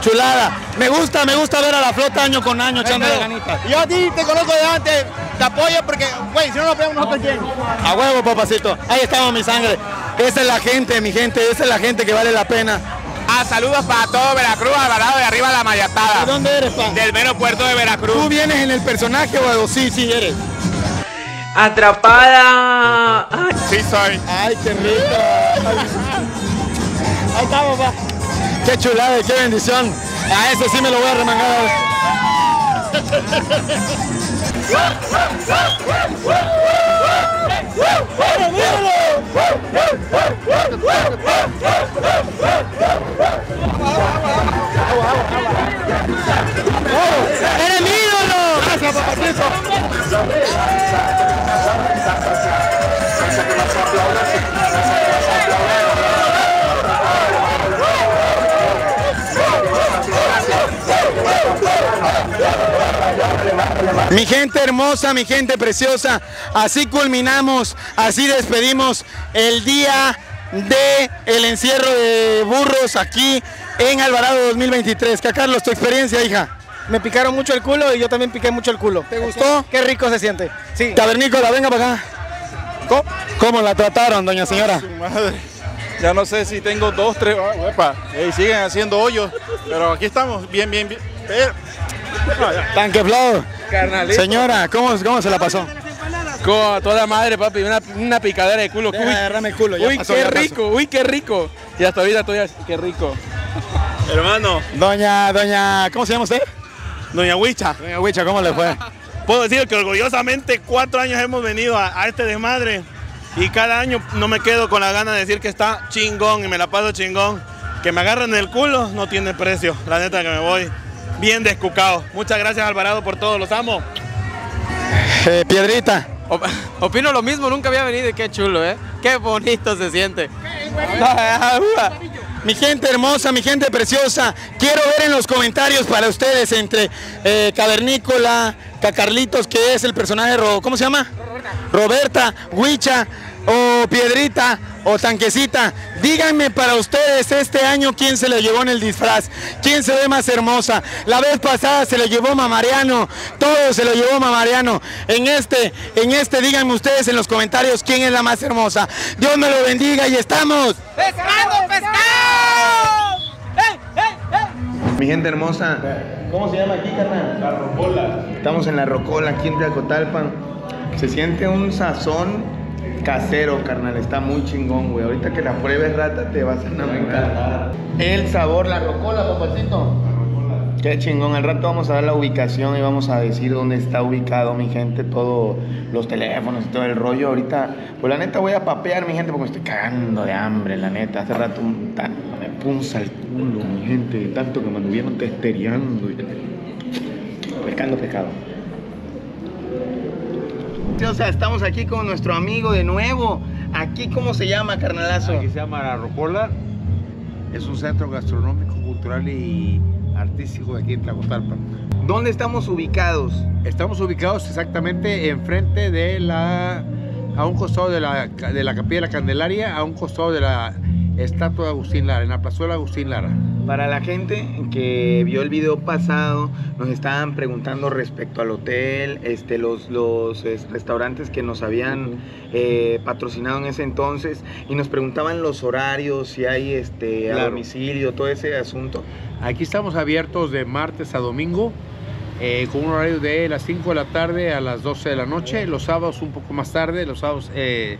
Chulada. Me gusta, me gusta ver a la flota año con año ganitas. Yo a ti te conozco de antes, te apoyo porque, güey, si no nos pegamos nosotros, ¿quién? A huevo, papacito. Ahí estamos, mi sangre. Esa es la gente, mi gente. Esa es la gente que vale la pena. Ah, saludos para todo Veracruz, Alvarado de arriba la Mayatada. ¿De dónde eres, pa? Del mero puerto de Veracruz. ¿Tú vienes en el personaje o sí, sí eres? Atrapada. Ay, Sí soy. Ay, qué rico. Ahí estamos, pa. Qué chulada y qué bendición. A ese sí me lo voy a remangar. ¡Eres ídolo! Mi gente hermosa, mi gente preciosa, así culminamos, así despedimos el día de el encierro de burros aquí en Alvarado 2023. Carlos, tu experiencia, hija. Me picaron mucho el culo y yo también piqué mucho el culo. ¿Te gustó? Qué rico se siente. Sí. Tabernícola, venga para acá. ¿Cómo, cómo la trataron, doña señora? Su madre. Ya no sé si tengo dos, tres. ah, huepa. Ey, siguen haciendo hoyos. Pero aquí estamos, bien, bien, bien. Flow. Carnalito. Señora, ¿cómo, ¿cómo se la pasó? Con a toda madre, papi, una, una picadera de culo. Deja Uy, agarrarme el culo, ya uy pasó, qué ya pasó. rico, uy, qué rico. Y hasta ahorita estoy así, qué rico. Hermano, Doña, doña, ¿cómo se llama usted? Doña Huicha. Doña Huicha, ¿cómo le fue? Puedo decir que orgullosamente cuatro años hemos venido a, a este desmadre y cada año no me quedo con la gana de decir que está chingón y me la paso chingón. Que me agarren el culo no tiene precio. La neta que me voy bien descucado. Muchas gracias Alvarado por todo, los amo. Eh, Piedrita. Op- opino lo mismo, nunca había venido y qué chulo, ¿eh? Qué bonito se siente. Mi gente hermosa, mi gente preciosa, quiero ver en los comentarios para ustedes entre eh, Cavernícola, Cacarlitos, que es el personaje, ¿cómo se llama? Roberta, Huicha o Piedrita o Tanquecita. Díganme para ustedes este año quién se le llevó en el disfraz, quién se ve más hermosa. La vez pasada se lo llevó Mamariano, todo se lo llevó Mamariano. En este, en este díganme ustedes en los comentarios quién es la más hermosa. Dios me lo bendiga y estamos. ¡Pescado, pescado! Mi gente hermosa, ¿cómo se llama aquí, carnal? La Rocola. Estamos en La Rocola, aquí en Tlacotalpan. Se siente un sazón casero, carnal. Está muy chingón, güey. Ahorita que la pruebes, rata, te vas a enamorar. El sabor, La Rocola, papacito. Qué chingón, al rato vamos a dar la ubicación y vamos a decir dónde está ubicado mi gente, todos los teléfonos y todo el rollo. Ahorita, pues la neta voy a papear mi gente porque me estoy cagando de hambre, la neta. Hace rato un tan- me punza el culo, mi gente, de tanto que me anduvieron testeriando. y- Pescando pescado. O sea, estamos aquí con nuestro amigo de nuevo. Aquí, ¿cómo se llama, carnalazo? Aquí se llama La Rocola. Es un centro gastronómico, cultural y artístico de aquí en Tlacotalpan. ¿Dónde estamos ubicados? Estamos ubicados exactamente enfrente de la... a un costado de la, de la Capilla de la Candelaria, a un costado de la estatua de Agustín Lara, en la plazuela Agustín Lara. Para la gente que vio el video pasado, nos estaban preguntando respecto al hotel, este, los, los es, restaurantes que nos habían eh, patrocinado en ese entonces, y nos preguntaban los horarios, si hay este, a Claro. domicilio, todo ese asunto. Aquí estamos abiertos de martes a domingo, eh, con un horario de las 5 de la tarde a las 12 de la noche. Los sábados un poco más tarde, los sábados eh,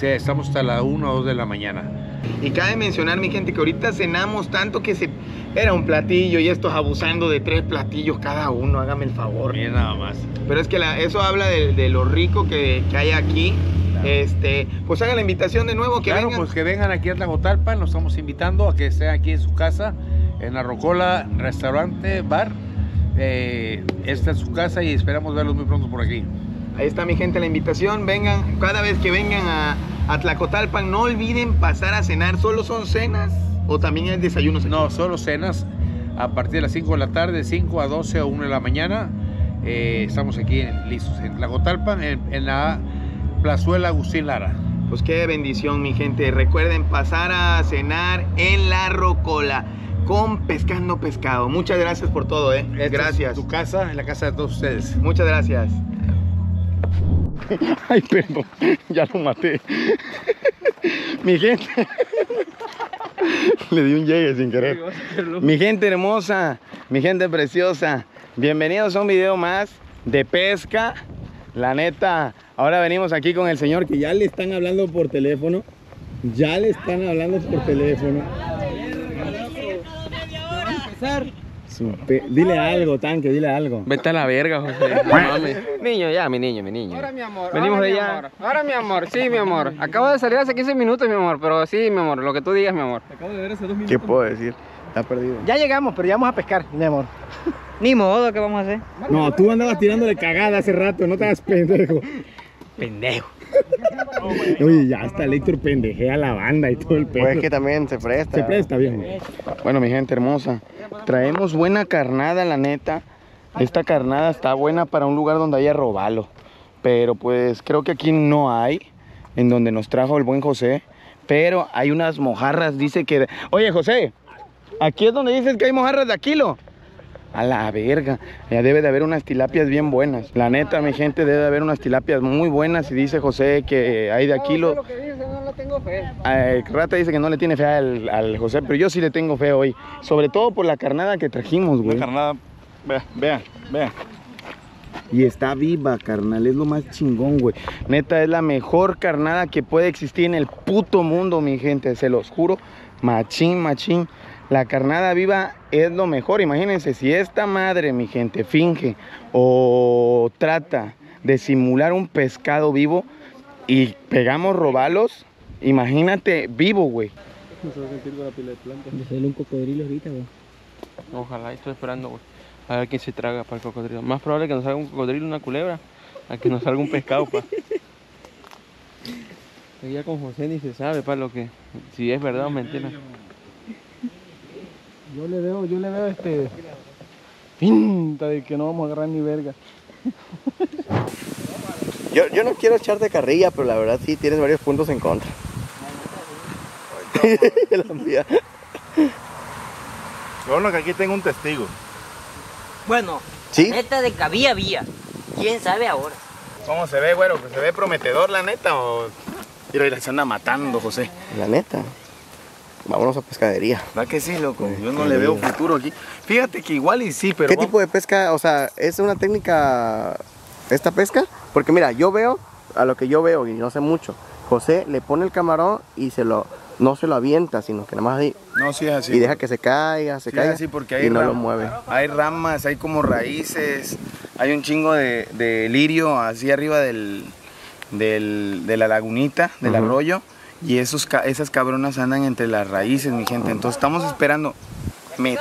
estamos hasta la 1 o 2 de la mañana. Y cabe mencionar, mi gente, que ahorita cenamos tanto que se era un platillo y estos abusando de tres platillos cada uno, hágame el favor. Bien, nada más. Pero es que la- eso habla de, de lo rico que, que hay aquí. Este, pues haga la invitación de nuevo que claro, vengan. pues que vengan aquí a Tlacotalpan, los estamos invitando a que estén aquí en su casa, en la Rocola Restaurante Bar. Eh, esta es su casa y esperamos verlos muy pronto por aquí. Ahí está mi gente la invitación, vengan, cada vez que vengan a, a Tlacotalpan, no olviden pasar a cenar, ¿solo son cenas o también hay desayunos? No, solo cenas a partir de las 5 de la tarde, 5 a 12 o 1 de la mañana. Eh, estamos aquí en- listos en Tlacotalpan, en, en la plazuela Agustín Lara. Pues qué bendición mi gente, recuerden pasar a cenar en La Rocola con Pescando Pescado. Muchas gracias por todo, ¿eh? gracias. tu casa, en la casa de todos ustedes. Muchas gracias. Ay, perdón, ya lo maté. Mi gente. Le di un llegue sin querer. Mi gente hermosa, mi gente preciosa, bienvenidos a un video más de pesca. La neta, ahora venimos aquí con el señor que ya le están hablando por teléfono. Ya le están hablando por teléfono. Su Dile algo, tanque, dile algo. Vete a la verga, José. No mames. Niño, ya, mi niño, mi niño. Ahora mi amor, Venimos ahora de mi allá. amor, ahora mi amor, sí mi amor. Acabo de salir hace 15 minutos mi amor, pero sí mi amor, lo que tú digas mi amor. Acabo de ver hace dos ¿Qué puedo decir? Está perdido. Ya llegamos, pero ya vamos a pescar, mi amor. Ni modo, ¿qué vamos a hacer? No, tú andabas tirándole cagada hace rato, no te hagas pendejo. Pendejo. Oye, ya hasta el Héctor pendejea la banda y todo el pedo. Pues es que también se presta. Se presta, viejo. Bueno, mi gente hermosa, traemos buena carnada, la neta. Esta carnada está buena para un lugar donde haya robalo. Pero pues creo que aquí no hay, en donde nos trajo el buen José. Pero hay unas mojarras, dice que... Oye, José, aquí es donde dices que hay mojarras de a kilo. A la verga, ya debe de haber unas tilapias bien buenas. La neta, mi gente, debe de haber unas tilapias muy buenas. Y dice José que hay de a kilo. lo que dice, no le tengo fe. Eh, Rata dice que no le tiene fe al, al José, pero yo sí le tengo fe hoy. Sobre todo por la carnada que trajimos, güey. carnada, vea, vea, vea. Y está viva, carnal. Es lo más chingón, güey. Neta, es la mejor carnada que puede existir en el puto mundo, mi gente. Se los juro. Machín, machín. La carnada viva es lo mejor. Imagínense, si esta madre, mi gente, finge o trata de simular un pescado vivo y pegamos robalos, imagínate vivo, güey. Se va a sentir con la pila de plantas. Le sale un cocodrilo ahorita, güey. Ojalá, estoy esperando, güey. A ver quién se traga para el cocodrilo. Más probable que nos salga un cocodrilo una culebra a que nos salga un pescado, pa. Ya con José ni se sabe, pa, lo que... Si es verdad o mentira. Yo le veo, yo le veo este pinta de que no vamos a agarrar ni verga. Yo, yo no quiero echarte carrilla, pero la verdad sí tienes varios puntos en contra. La mía. Bueno, que aquí tengo un testigo. Bueno, ¿Sí? neta de que había, había. ¿Quién sabe ahora? ¿Cómo se ve, güero? ¿Se ve prometedor, la neta? O... Mira, se anda matando, José. La neta. Vámonos a pescadería. ¿Va que sí, loco? Yo no le veo futuro aquí. Fíjate que igual y sí, pero... ¿Qué vamos- tipo de pesca? O sea, ¿es una técnica esta pesca? Porque mira, yo veo, a lo que yo veo, y no sé mucho, José le pone el camarón y se lo, no se lo avienta, sino que nada más ahí. No, sí es así. Y deja que se caiga, se Sí, caiga. así porque hay y no lo mueve. Hay ramas, hay como raíces, hay un chingo de, de lirio así arriba del, del- de la lagunita, del Ujú. arroyo, y esos, ca- esas cabronas andan entre las raíces, mi gente. Entonces estamos esperando, me-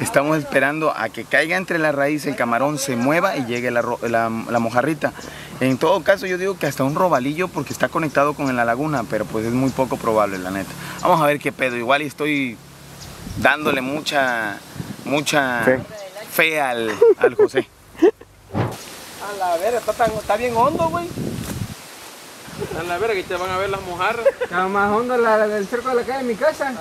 estamos esperando a que caiga entre la raíz, el camarón se mueva y llegue la, la- la mojarrita. En todo caso, yo digo que hasta un robalillo porque está conectado con la laguna, pero pues es muy poco probable, la neta. Vamos a ver qué pedo. Igual y estoy dándole mucha, mucha Fe. fe, al, al José. A la verga, está, tan- está bien hondo, güey. A la verga, que te van a ver las mojarras. Está más hondo la, la del cerco de la calle de mi casa.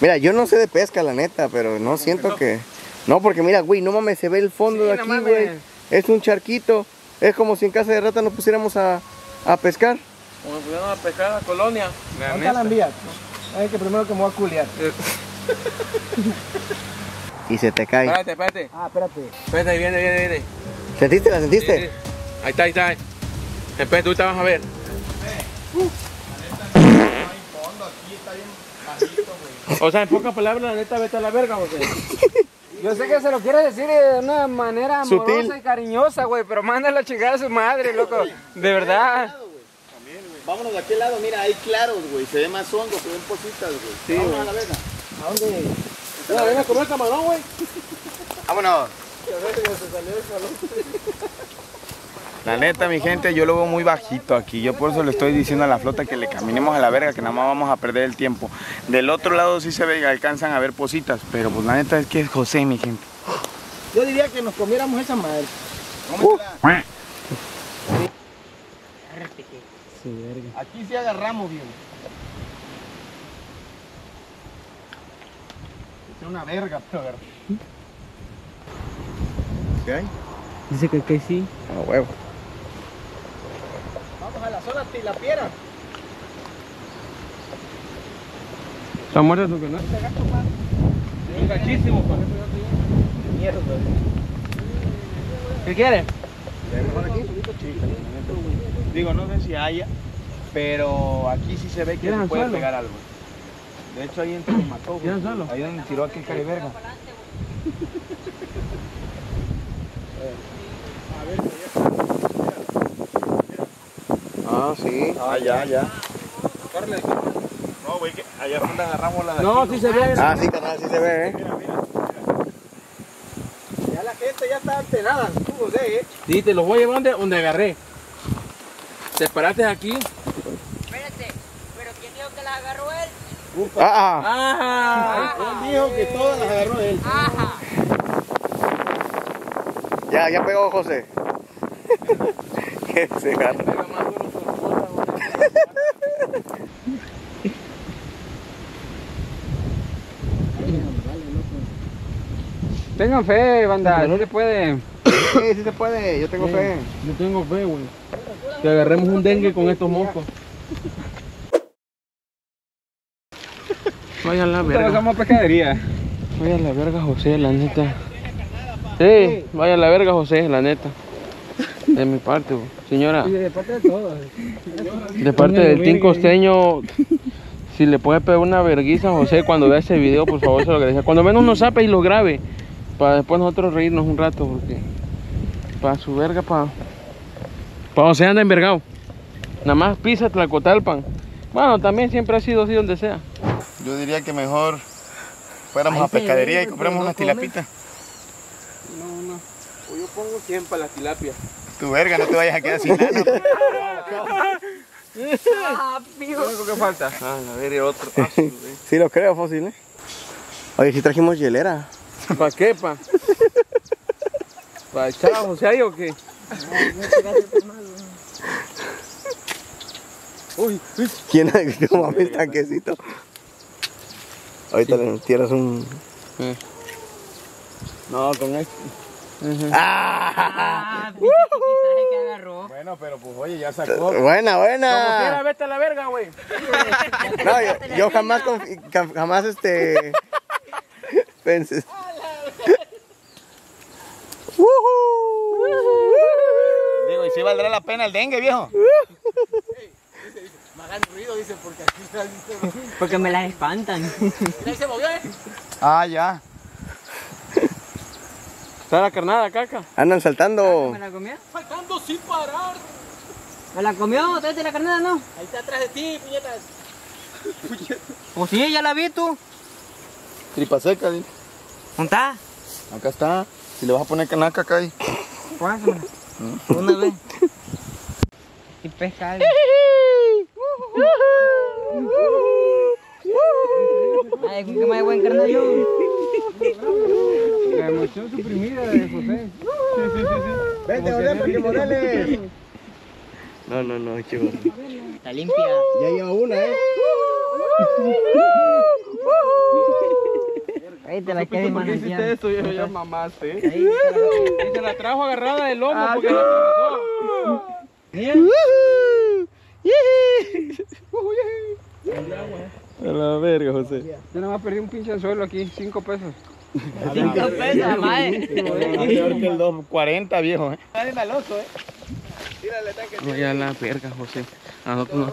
Mira, yo no sé de pesca, la neta, pero no siento que. No, porque mira, güey, no mames, se ve el fondo Sí, de aquí, güey. Es un charquito. Es como si en casa de rata nos pusiéramos a, a pescar. Como pusieron a pescar a la colonia. La ¿Dónde está la envía? Es que primero que me voy a culiar. Y se te cae. Espérate, espérate. Ah, espérate. Espérate, viene, viene, viene. ¿Sentiste? ¿La sentiste? Sí, sí. Ahí está, ahí está. Espérate, tú te vas a ver. O sea, en pocas palabras, la neta, vete a la verga, José. Yo sé que se lo quiere decir de una manera amorosa Sutil. y cariñosa, güey, pero mándala a chingar a su madre, loco. De verdad. Vámonos de aquel lado, mira, hay claros, güey. Se ve más hondo, se ven positas, güey. Sí, Vámonos a la verga. ¿A dónde? Mira, ven a comer camarón, güey. Vámonos. La neta, mi gente, yo lo veo muy bajito aquí. Yo por eso le estoy diciendo a la flota que le caminemos a la verga, que nada más vamos a perder el tiempo. Del otro lado sí se ve, alcanzan a ver positas, pero pues la neta es que es José, mi gente. Yo diría que nos comiéramos esa madre. Aquí sí agarramos bien. Es una verga, pero verga. ¿Qué hay? Dice que, que sí. A huevo. Vamos a la zona tilapiera. ¿Están muertos o que no? Es gachísimo, pa. Mierda. ¿Qué quieres? Digo, no sé si haya, pero aquí sí se ve que ¿Quieres se puede pegar algo. De hecho, ahí los mató. Ahí donde tiró aquel cariberga. Ah, sí. Ah, ya, ya. No, güey, que allá afuera agarramos la de No, aquí, sí se ve. Ah, sí, carnal, sí se ve, eh. Ya la gente ya está alterada. Tú, José, eh. Sí, te los voy a llevar donde, donde agarré. Te paraste aquí. Espérate, pero ¿quién dijo que la agarró él? Ah, Ajá. Él dijo que todas las agarró él. Ya, ya pegó José. que se agarra. Tengan fe, banda, no se puede. Sí, sí se puede, yo tengo fe. Yo tengo fe, güey. Que agarremos un dengue con estos mocos. Vaya a la verga. Hagamos pescadería. Vaya la verga, José, la neta. Sí, vaya a la verga, José, la neta. De mi parte, güey. señora. Y de parte de todos. De parte del Team Costeño, si le puede pegar una verguiza a José cuando vea ese video, por favor, se lo agradezco. Cuando menos nos sape y lo grabe, para después nosotros reírnos un rato, porque para su verga, para pa José anda envergado. Nada más pisa Tlacotalpan. Bueno, también siempre ha sido así donde sea. Yo diría que mejor fuéramos a pescadería y compramos unas tilapitas. No, no. Yo pongo 100 para la tilapia. Tu verga, no te vayas a quedar sin nada. Ah, Lo único que falta. Ah, a ver, otro. Sí lo creo, fósil. ¿eh? Oye, si trajimos hielera. ¿Para qué, pa? ¿Para echar a José ahí o qué? Uy, ¿Quién cómo mi tanquecito? Ahorita le tiras un... No, con este. ¡Ah! Bueno, pero pues oye, ya sacó. Buena, Como quiera, buena. vete a la verga, güey. No, yo, yo jamás, confi- Digo, ¿y si valdrá la pena el dengue, viejo? Me hagan ruido, dice, porque aquí está. Porque me las espantan. se movió, eh. Ah, ya. Está la carnada, caca. Andan saltando. ¿Me la comió? Faltando sin parar. ¿Me la comió? ¿Tráete la carnada, no? Ahí está atrás de ti, puñetas. Pues sí, ya la vi tú. Tripa seca, dile. ¿Dónde está? Acá está. Si le vas a poner canaca acá ahí. Pásamela. Una vez. Y pesca algo. Ay, ¿con qué me voy a encarnar yo? La emoción suprimida de José. Vente, José, porque Morales. No, no, no, chivo. Está limpia. Ya lleva una, ¿eh? Ahí te la quedé ¿Por qué hiciste eso? Ya mamaste. Ahí Y se la trajo agarrada del lomo porque la A la verga, José. Yo nada más perdí un pinche anzuelo aquí, 5 pesos. Cinco pesos, mae. Peor que el 240, viejo. ¿eh? Vaya a la verga, José. A nosotros no.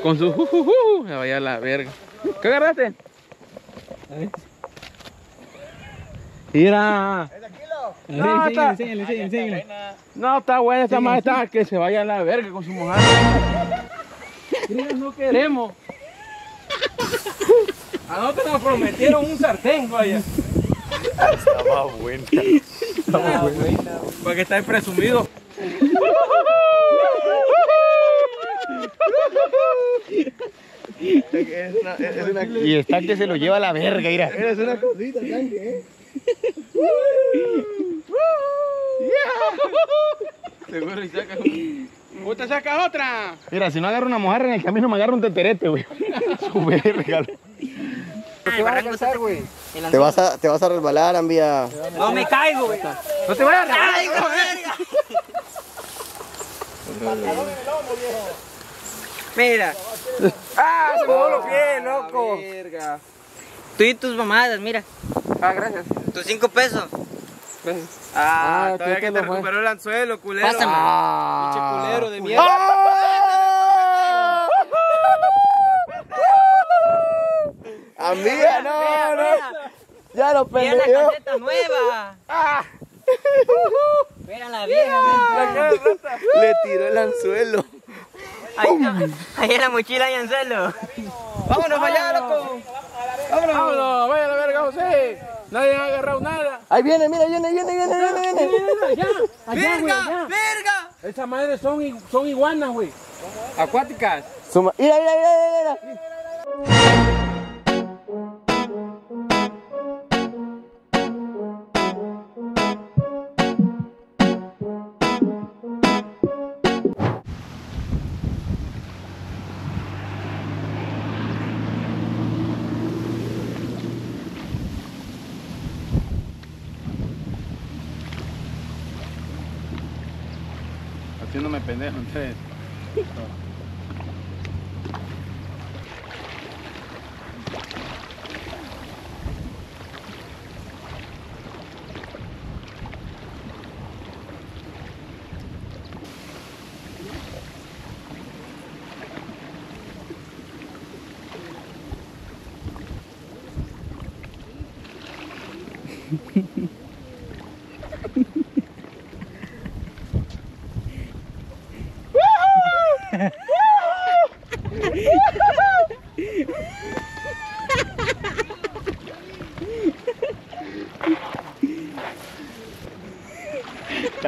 Con su jujuju, vaya a la verga. ¿Qué agarraste? Mira. No, está, no, está buena esta maestra que se vaya a la verga con su mujer. no queremos. A nosotros nos prometieron un sartén, vaya. Estaba buena. Para que estáis presumido. Es una, es una, Y está que se lo lleva a la verga, mira. eres una cosita, tanque, ¿eh? Seguro y sacas ¿Vos te sacas otra? Mira, si no agarro una mujer en el camino, me agarro un teterete, güey. Su verga. ¿Qué vas a alcanzar, güey? Te vas a, te vas a resbalar, Ambia. No me caigo, güey. No te vayas a. Mira. ¡Ah! Se me los pies, loco. Verga. Tú y tus mamadas, mira. Ah, gracias. Tus cinco pesos. Gracias. Ah, Ah, todavía ¿qué que te fue? recuperó el anzuelo, culero. Pásame. Pinche culero de mierda. Ambia, no, no. Ya lo Mira la caseta nueva. Mira la vieja. Le tiró el anzuelo. Ahí, ahí en la mochila hay Anselo. Vámonos para allá, loco. Vámonos, vámonos, vaya a la verga, José. Nadie ha agarrado nada. Ahí viene, mira, viene, viene, viene, viene, viene. Allá, allá, allá. ¡Verga! Esas madres son, son iguanas, güey. Acuáticas. Suma- Mira, mira, mira, mira, mira. Haciéndome pendejo ustedes.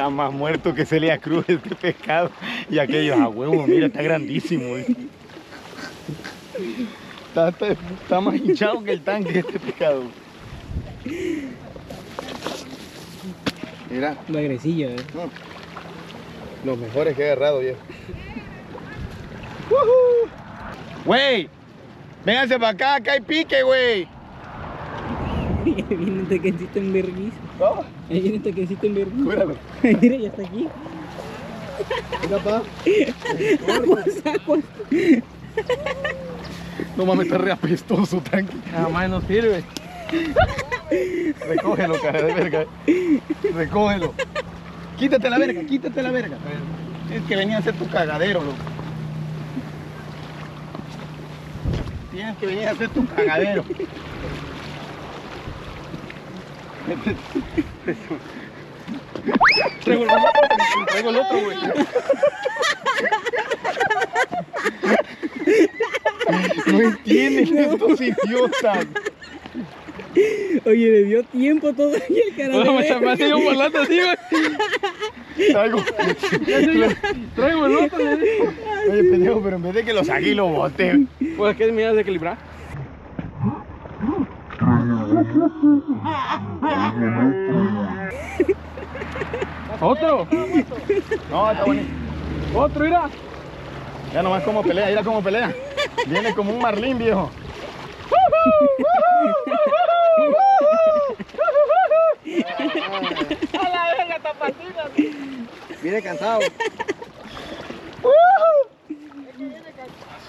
Está más muerto que Celia Cruz este pescado. Y aquello, a huevo, mira, está grandísimo. eh. Está, está- está más hinchado que el tanque este pescado. Mira. La gresilla, eh. Los mejores que he agarrado, viejo. ¡Woohoo! ¡Güey! Vénganse para acá, acá hay pique, güey. Viene un en vergüenza. ¿Cómo? Ahí viene un taquecito en vergüenza. Mira, ya está aquí. Mira, pa. Aguas, aguas. No mames, está re apestoso, tanque. Nada más no sirve. Recógelo, cara de verga. Recógelo. Quítate la verga, quítate la verga. Es que venía a hacer tu cagadero, loco. Tienes que venir a hacer tu cagadero. Traigo el otro, traigo el otro, güey. No entienden estos idiotas. Oye, le dio tiempo todavía el cara. No, me me hace un volante así, güey. Traigo. Traigo el otro, le digo. Oye, pendejo, pero en vez de que lo saque y lo bote. Pues que me de equilibrar. ¿Otro? No, está bonito. Otro, mira. Ya nomás como pelea, mira cómo pelea. Viene como un marlín, viejo. A la verga. Viene cansado.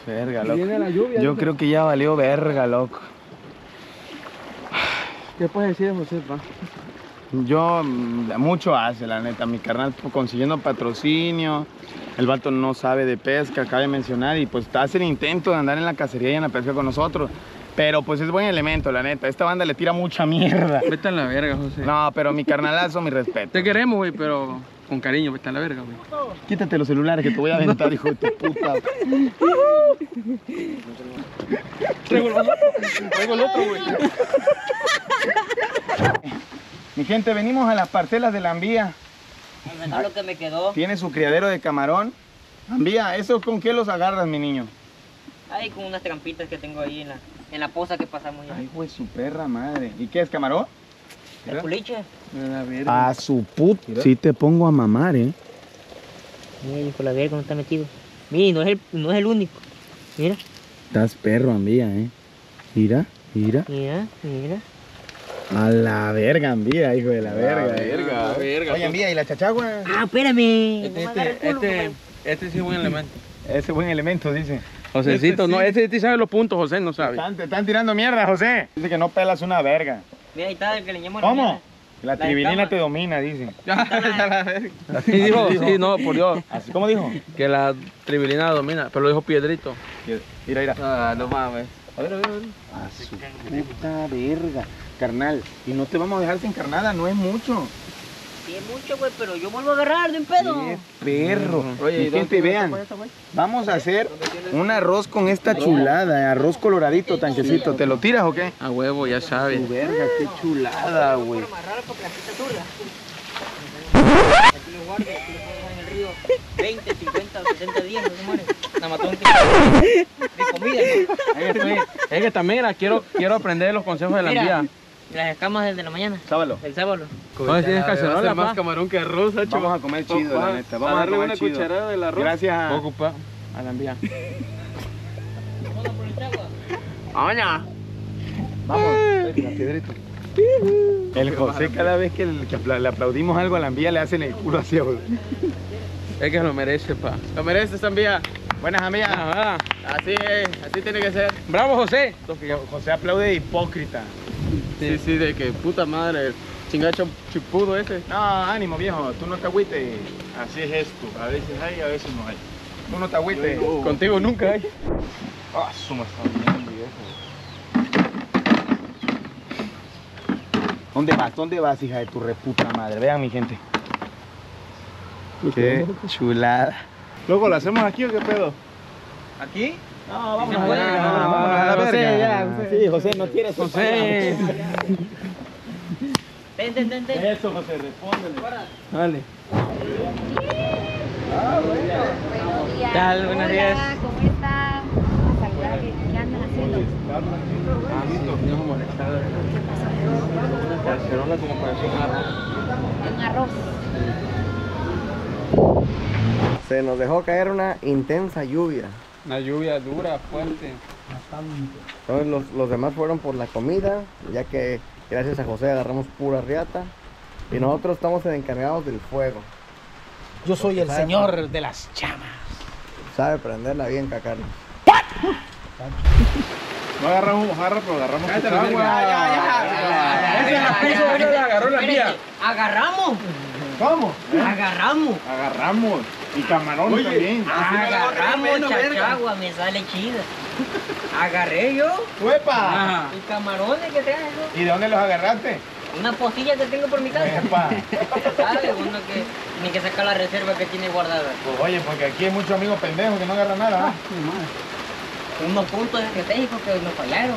Verga, loco. Viene la lluvia, Yo creo que ya valió verga, loco. ¿Qué puedes decir, José? Yo, mm, mucho hace, la neta. Mi carnal pues, consiguiendo patrocinio. El vato no sabe de pesca, cabe mencionar. Y pues hace el intento de andar en la cacería y en la pesca con nosotros. Pero pues es buen elemento, la neta. Esta banda le tira mucha mierda. Vete a la verga, José. No, pero mi carnalazo, mi respeto. Te queremos, güey, pero con cariño, vete a la verga, güey. Quítate los celulares que te voy a aventar, hijo de tu puta. Traigo el otro, traigo el otro, güey. Mi gente, venimos a las parcelas de la Ambía. Mira lo que me quedó. Tiene su criadero de camarón. Ambía, ¿eso con qué los agarras, mi niño? Ahí con unas trampitas que tengo ahí en la, en la poza que pasamos ya. Ay, güey, su perra madre. ¿Y qué es camarón? ¿El culiche? A su puta. Sí te pongo a mamar, ¿eh? Mira, hijo, la verga no está metido. Mira, no es el, no es el único. Mira, Estás perro, Ambía, ¿eh? Mira, mira. mira, mira. A la verga, Ambía, hijo de la verga. verga, verga. Oye, Ambía, ¿y la chachagua? Ah, espérame. Este, este, este, este sí es buen elemento. Ese buen elemento, dice. Josecito, Este no, sí. este sí sabe los puntos, José no sabe. Están, te están tirando mierda, José. Dice que no pelas una verga. Mira, ahí está el que le llamo ¿Cómo? La La tribilina escama. te domina, dice. Sí dijo, sí, no, por Dios. Así, ¿Cómo dijo? Que la tribilina domina, pero lo dijo Piedrito. Mira, mira. Ah, no mames. A ver, a ver, a ver. A su puta verga. Carnal, y no te vamos a dejar sin carnada, no es mucho. Sí, es mucho, güey, pero yo vuelvo a agarrar de un pedo. Qué perro. Oye, ¿y dónde gente, vean. Vamos a hacer un arroz con esta chulada, arroz coloradito, tanquecito. ¿Te lo tiras o qué? A huevo, ya sabes. Tu verga, qué chulada, güey. Aquí lo guardo, aquí lo pongo en el río. 20, 50, 60 días, no se muere. Nada más. De comida, ¿no? Es que, estoy- es que también mira, quiero, quiero aprender los consejos de la envía. Las escamas del de la mañana. Sábalo. El sábalo. Oye, tienes cacerola, más camarón que arroz. Vamos a comer chido, la neta. Vamos a, darle comer una chido. cucharada del arroz. Gracias. A ocupar a la envía. ¡Hola! Vamos, la piedrita. El José cada vez que, le- que apla- le aplaudimos algo a la envía le hacen el culo hacia Es que lo merece, pa. Lo mereces, Zambia. Buenas amigas. Ah, Así es, así tiene que ser. Bravo, José. José aplaude de hipócrita. Sí, sí, de que puta madre, el chingacho chipudo ese. No, ánimo viejo, tú no te agüites. Así es esto. A veces hay, a veces no hay. Tú no te agüites. Contigo nunca hay. Ah, suma está bien, viejo. ¿Dónde vas? ¿Dónde vas, hija de tu reputa madre? Vean, mi gente. Qué chulada. Loco, ¿lo hacemos aquí o qué pedo? ¿Aquí? No, vamos a ver. Vámonos a la José, verga. ya, José. Sí, José, no quieres José. Ten, ten, ten, ten. Eso, José, respóndele. Dale. ¿Qué tal? Buenos días. ¿Cómo están? Saludarles. ¿Qué andan haciendo? Ah, sí, nos molestado. Una cacerola como para hacer un arroz. Un arroz. Se nos dejó caer una intensa lluvia. Una lluvia dura, fuerte. Entonces los, los demás fueron por la comida, ya que gracias a José agarramos pura riata. Y nosotros estamos encargados del fuego. Yo soy el ¿Sabe? señor de las llamas. Sabe prenderla bien, cacarno. No agarramos mojarra, pero agarramos Cállate la agua. Ya, ya, ya. Esa la puso, la agarró la mía. Agarramos. ¿Cómo? Agarramos. Agarramos. Y camarón Oye, también. Agarramos menos, verga. chachagua, me sale chida. Agarré yo. ¡Huepa! Y camarones que traes, ¿no? ¿Y de dónde los agarraste? Una postilla que tengo por mi casa. Epa. ¿Sabes? Uno que ni que sacar la reserva que tiene guardada. Pues oye, porque aquí hay muchos amigos pendejos que no agarran nada. ¿ah? Unos puntos estratégicos que nos fallaron.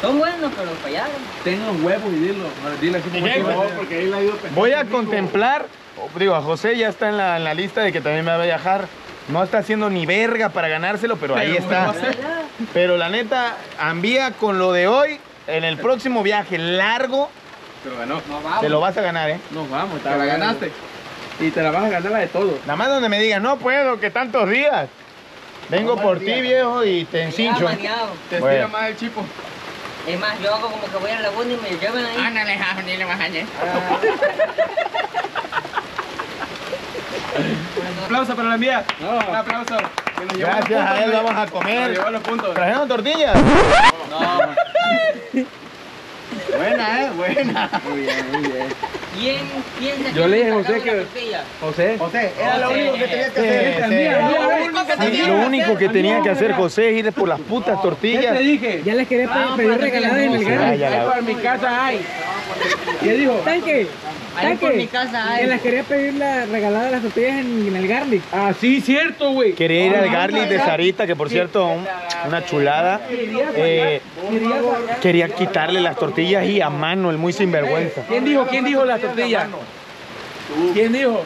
Son buenos, pero fallaron. Tenga un huevo y dilo. Dile así como Voy a contemplar, digo, a José ya está en la, en la lista de que también me va a viajar. No está haciendo ni verga para ganárselo, pero, ahí está. Pero la neta, Ambía con lo de hoy, en el próximo viaje largo, te lo vas a ganar, ¿eh? Nos vamos. Te la ganaste. Y te la vas a ganar la de todo. Nada más donde me digan, no puedo, que tantos días. Vengo por ti, viejo, y te encincho. Te Bueno. estira más el chipo. Es más, yo hago como que voy a la laguna y me llevan ahí. Ándale, ni le vas a Un aplauso para la mía. Un aplauso. Que Gracias a él vamos a Nos comer. llevó los puntos. ¿Trajeron tortillas? No. Buena, eh, buena. Muy bien, muy bien. ¿Quién piensa Yo le dije a José que-? José. José, era lo José. único que tenías que hacer. sí. Sí. Lo único que Sí, tenía Lo único que tenía que hacer José es ir por las putas ¿Qué tortillas. te dije? Ya les quería Vamos pedir por la regaladas en el. Ya, ya, la- para mi casa hay. ¿Qué dijo? Tanque, Ahí por mi casa hay. Que les quería pedir la regalada de las tortillas en, en el Garlic. Ah, sí, cierto, güey. Quería ir al Garlic de Sarita, que por cierto, un- una chulada. Eh, quería quitarle las tortillas y a mano, el muy sinvergüenza. ¿Quién dijo? ¿Quién dijo la tortilla? ¿Quién dijo?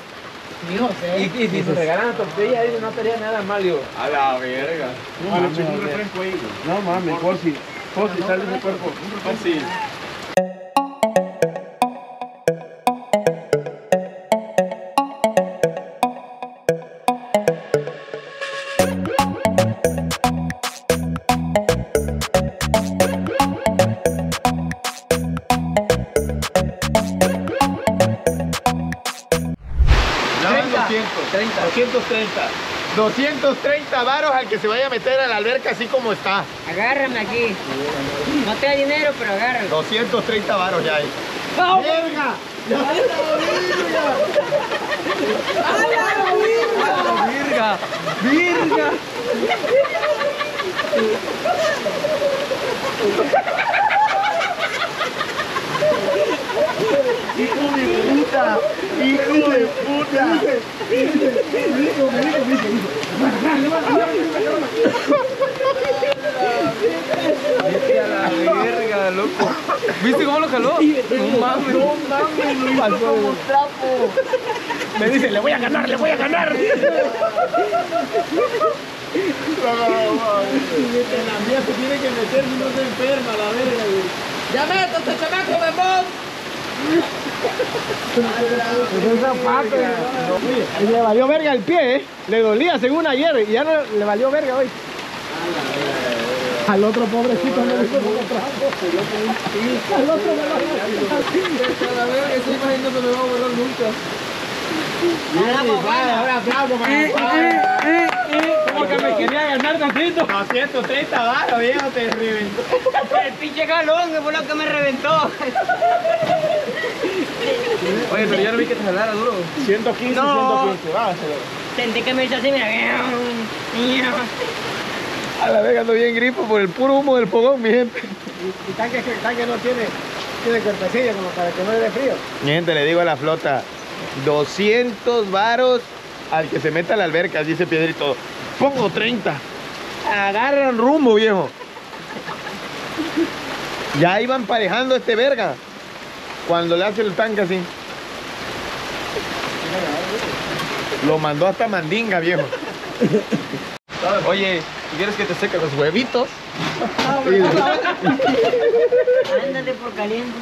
Mi José. Y, y si nos regalan tortillas, dice, no sería nada mal, digo. A la verga. No mames, No mames, Fossi. Fossi, sal de ese cuerpo. Fácil. 230. 230 varos al que se vaya a meter a la alberca así como está. Agárrame aquí. No te da dinero, pero agárrame. 230 varos ya hay. ¡Verga! Virga. Virga. ¡Hijo de puta! ¡Hijo de puta! Vete a la verga, loco. ¿Viste cómo lo jaló? No mames. ¡No mames! ¡Lo hizo como trapo! Me dice, le voy a ganar, le voy a ganar. En la mía se tiene que meter si no se enferma la verga, güey. ¡Ya métate, chamaco, bebón! Y le valió verga el pie, ¿eh? Le dolía según ayer y ya no le valió verga hoy. Al otro pobrecito no le hizo como trapo. Al otro me lo A la verga, esa imagen no se me va a borrar nunca. Ahora aplauso Eh, para Como que me quería ganar tantito. 230 baros, viejo, te reventó. El pinche galón que fue lo que me reventó. Oye, pero yo no vi que te jalara duro. 115, No. 115, bájalo. Sentí que me hizo así, mira. A la vez ando bien gripo por el puro humo del fogón, mi gente. Y tanque, el tanque no tiene, tiene cuerpecillo como para que no le dé frío. Mi gente, le digo a la flota, 200 varos al que se meta a la alberca, dice Piedrito. Pongo 30. Agarran rumbo, viejo. Ya iban parejando este verga. Cuando le hace el tanque así. Lo mandó hasta Mandinga, viejo. Oye, ¿quieres que te seque los huevitos? Ándate por caliente.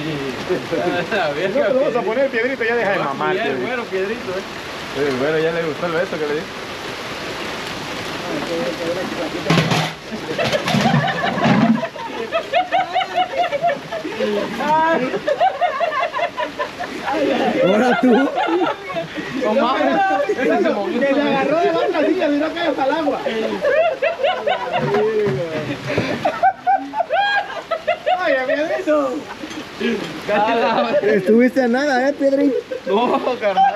No te lo vas a poner, Piedrito, ya deja de mamar. Ya el Piedrito. güero, piedrito, eh. El güero ya le gustó el beso que le di. Ahora tú. Que le agarró de silla y no cae hasta el agua. Ay, Piedrito. Estuviste a nada, ¿eh, Piedrín? No, carnal.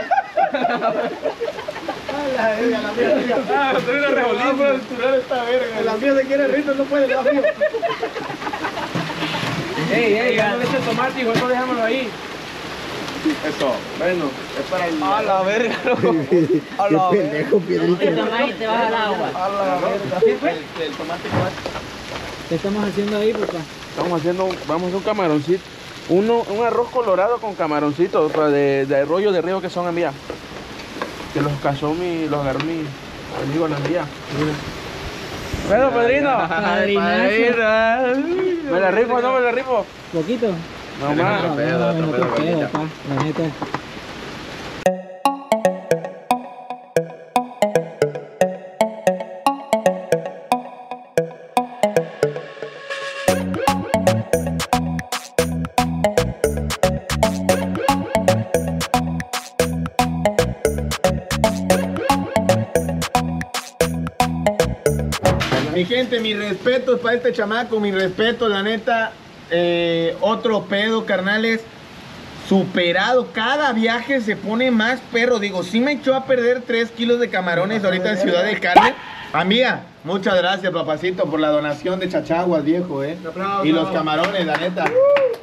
la verga, la mía, mira. Ah, estoy una para tirar esta verga. La mía se quiere rito, no puede, da frío. Ey, ey, ya no le eches tomate, igual no dejámoslo ahí. Eso, bueno, es para el... A la verga, loco. A la Qué pendejo, Piedrito. Te tomas y te vas al agua. A la verga. El, el tomate que va. ¿Qué estamos haciendo ahí, papá? Estamos haciendo, vamos a hacer un camaroncito. Uno, un arroz colorado con camaroncitos de, de rollo de río que son envías. Que los cazó mi, los agarró mi amigo la envía. Bueno, padrino. Padrinazo. ¿Me la rifo no me la rifo? ¿Poquito? No más. No, no, no Mi gente, mis respetos para este chamaco, mis respetos, la neta. eh, otro pedo, carnales. Superado, cada viaje se pone más perro. Digo, sí me echó a perder 3 kilos de camarones ahorita en Ciudad del Carmen. Amiga, muchas gracias, papacito, por la donación de chachaguas, viejo, eh. Y los camarones, la neta.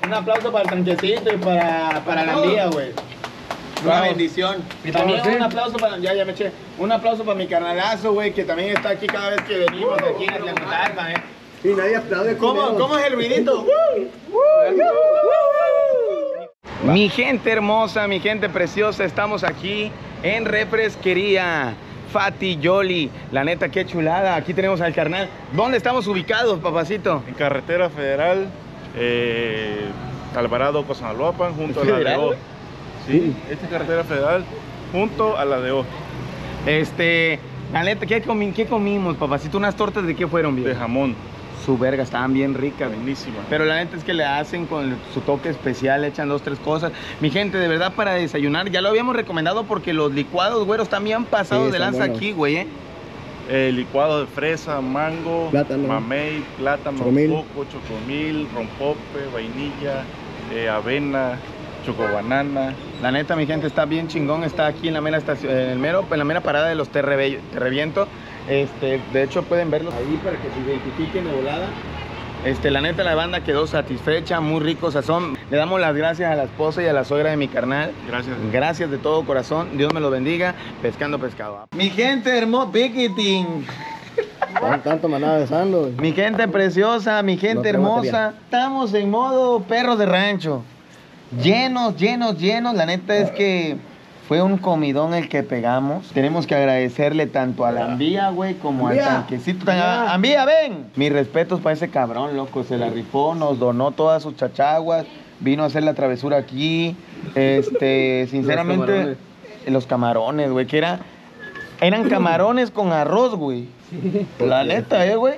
Un aplauso para el tanquecito y para, para la amiga, güey. Una Bravo. bendición. Y también un aplauso para, ya, ya me eché. Un aplauso para mi carnalazo, güey, que también está aquí cada vez que venimos aquí en Tlacotalpan, eh. Y nadie aplaude ¿Cómo, ¿Cómo es el ruidito? Mi gente hermosa, mi gente preciosa, estamos aquí en Refresquería Fati Yoli. La neta, qué chulada. Aquí tenemos al carnal. ¿Dónde estamos ubicados, papacito? En carretera federal, eh, Alvarado, Cosamaloapan, junto a la de. Sí, esta es carretera federal, junto a la de O. Este, la neta, ¿qué, comi- qué comimos, papacito? ¿Unas tortas de qué fueron, bien? De jamón. Su verga, estaban bien ricas. Buenísima. Pero la neta es que le hacen con su toque especial, le echan dos, tres cosas. Mi gente, de verdad, para desayunar, ya lo habíamos recomendado porque los licuados, güeros, también pasados Sí, de lanza buenos. aquí, güey, ¿eh? Eh, licuado de fresa, mango, Plátano. mamey, plátano, Chocomil. coco, chocomil, rompope, vainilla, eh, avena, chocobanana. La neta, mi gente, está bien chingón. Está aquí en la mera estación, en, el mero, en la mera parada de los Terrebe- Terreviento. Este, de hecho, pueden verlos ahí para que se identifiquen de volada. Este, la neta, la banda quedó satisfecha, muy rico sazón. Le damos las gracias a la esposa y a la suegra de mi carnal. Gracias. Gracias de todo corazón. Dios me lo bendiga. Pescando pescado. Mi gente hermosa, Piquitín. Tanto manada de sando. Mi gente preciosa, mi gente No hermosa. batería. Estamos en modo perro de rancho. Llenos, llenos, llenos. La neta es que fue un comidón el que pegamos. Tenemos que agradecerle tanto a la Ambía, güey, como al tanquecito. Ambía. Ambía, ven. Mis respetos para ese cabrón, loco. Se la rifó, nos donó todas sus chachaguas. Vino a hacer la travesura aquí. Este, sinceramente, los camarones, güey, que era. Eran camarones con arroz, güey. La neta, eh, güey.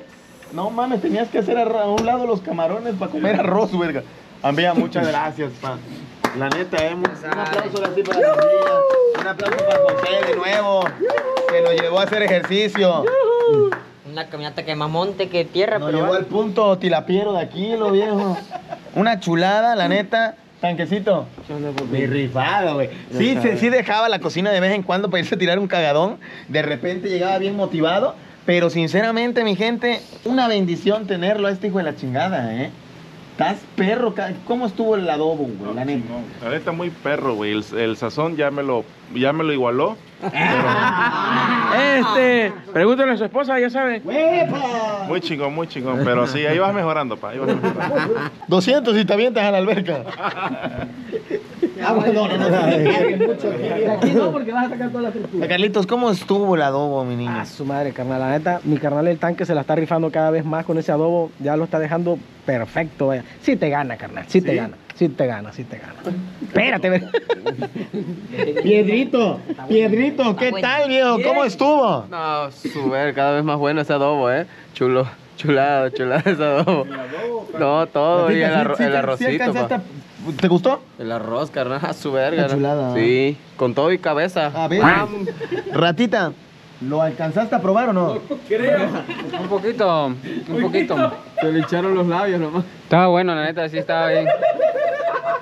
No mames, tenías que hacer a un lado los camarones para comer arroz, verga. Ambía, muchas gracias, pa. La neta, eh. Un aplauso ahora sí para la. Un aplauso para José de nuevo. Que nos llevó a hacer ejercicio. Una caminata que más monte que tierra, Nos pero llevó al punto tilapiero de aquí, lo viejo. Una chulada, la neta. Tanquecito. Mi rifado, güey. Sí, sí, sí dejaba la cocina de vez en cuando para irse a tirar un cagadón. De repente llegaba bien motivado. Pero sinceramente, mi gente, una bendición tenerlo a este hijo de la chingada, ¿eh? Estás perro. ¿Cómo estuvo el adobo, güey? La neta. La neta muy perro, güey. El, el sazón ya me lo, ya me lo igualó. Este, pregúntale a su esposa, ya sabe. Muy chingón, muy chingón. Pero sí, ahí vas mejorando, pa. Ahí vas mejorando. 200 y te avientas a la alberca. Ah, no, no, no. Aquí no, porque vas a sacar toda la estructura. Carlitos, ¿cómo estuvo el adobo, mi niño? A su madre, carnal. La neta, mi carnal el tanque se la está rifando cada vez más con ese adobo. Ya lo está dejando perfecto, vaya. Sí te gana, carnal. Sí, te gana. Sí te gana, sí te gana. Espérate, ve. Piedrito, Piedrito, ¿qué tal, viejo? ¿Cómo estuvo? No, su ver, cada vez más bueno ese adobo, eh. Chulo, chulado, chulado ese adobo. No, todo, y el, arro- el arrocito. ¿Te gustó? El arroz, carnal, a su verga. Una chulada, Sí, con todo y cabeza. A ver, ratita, ¿lo alcanzaste a probar o no? Un poquito, un poquito. Se le echaron los labios nomás. Estaba bueno, la neta, sí estaba bien.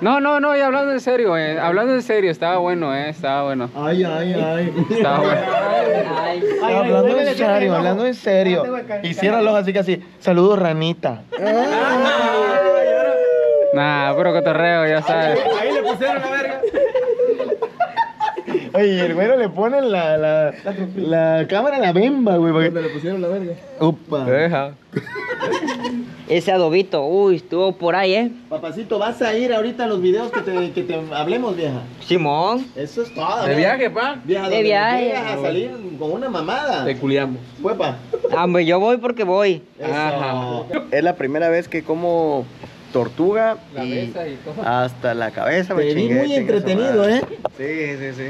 No, no, no, y hablando en serio, eh, hablando en serio, estaba bueno, eh, estaba bueno. Ay, ay, ay. Estaba bueno. hablando en serio, hablando en serio. Hiciera los así que así. Saludos, ranita. Nah, puro cotorreo, ya sabes. Ahí le pusieron la verga. Oye, el güero le ponen la, la, la cámara en la bemba, güey. ¿Dónde le pusieron la verga? Upa. Deja. Ese adobito, uy, estuvo por ahí, ¿eh? Papacito, ¿vas a ir ahorita a los videos que te, que te hablemos, vieja? Simón. Eso es todo. ¿De vieja. viaje, pa? Vieja, De viaje. a salir con una mamada. Te culiamos. Fue, pa. Hombre, yo voy porque voy. Eso. Es la primera vez que como tortuga La y y todo. hasta la cabeza. me Te vi muy entretenido. ¿eh? Sí, sí, sí.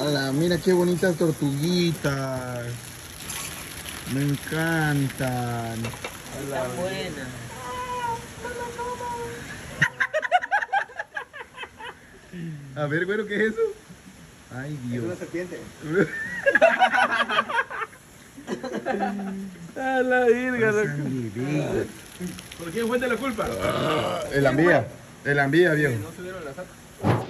Hola, mira qué bonitas tortuguitas. Me encantan. Está buena. A ver, güero, ¿qué es eso? Ay, Dios. Es una serpiente. A la virga, ¿Por quién fue de la culpa? El ambía, el ambía, viejo.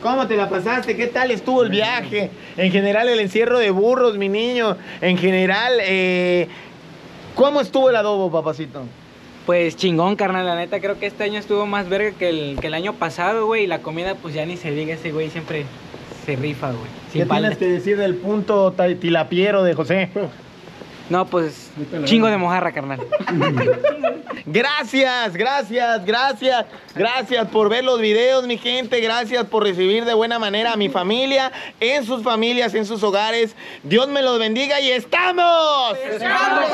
¿Cómo te la pasaste? ¿Qué tal estuvo el viaje? En general, el encierro de burros, mi niño. En general, eh, ¿cómo estuvo el adobo, papacito? Pues chingón, carnal, la neta creo que este año estuvo más verga que el, que el año pasado, güey, y la comida pues ya ni se diga, ese güey siempre se rifa, güey. ¿Qué Sin palda. tienes que decir del punto tilapiero de José? No, pues chingo de mojarra, carnal. Gracias, gracias, gracias, gracias por ver los videos, mi gente. Gracias por recibir de buena manera a mi familia, en sus familias, en sus hogares. Dios me los bendiga y estamos. ¡Estamos!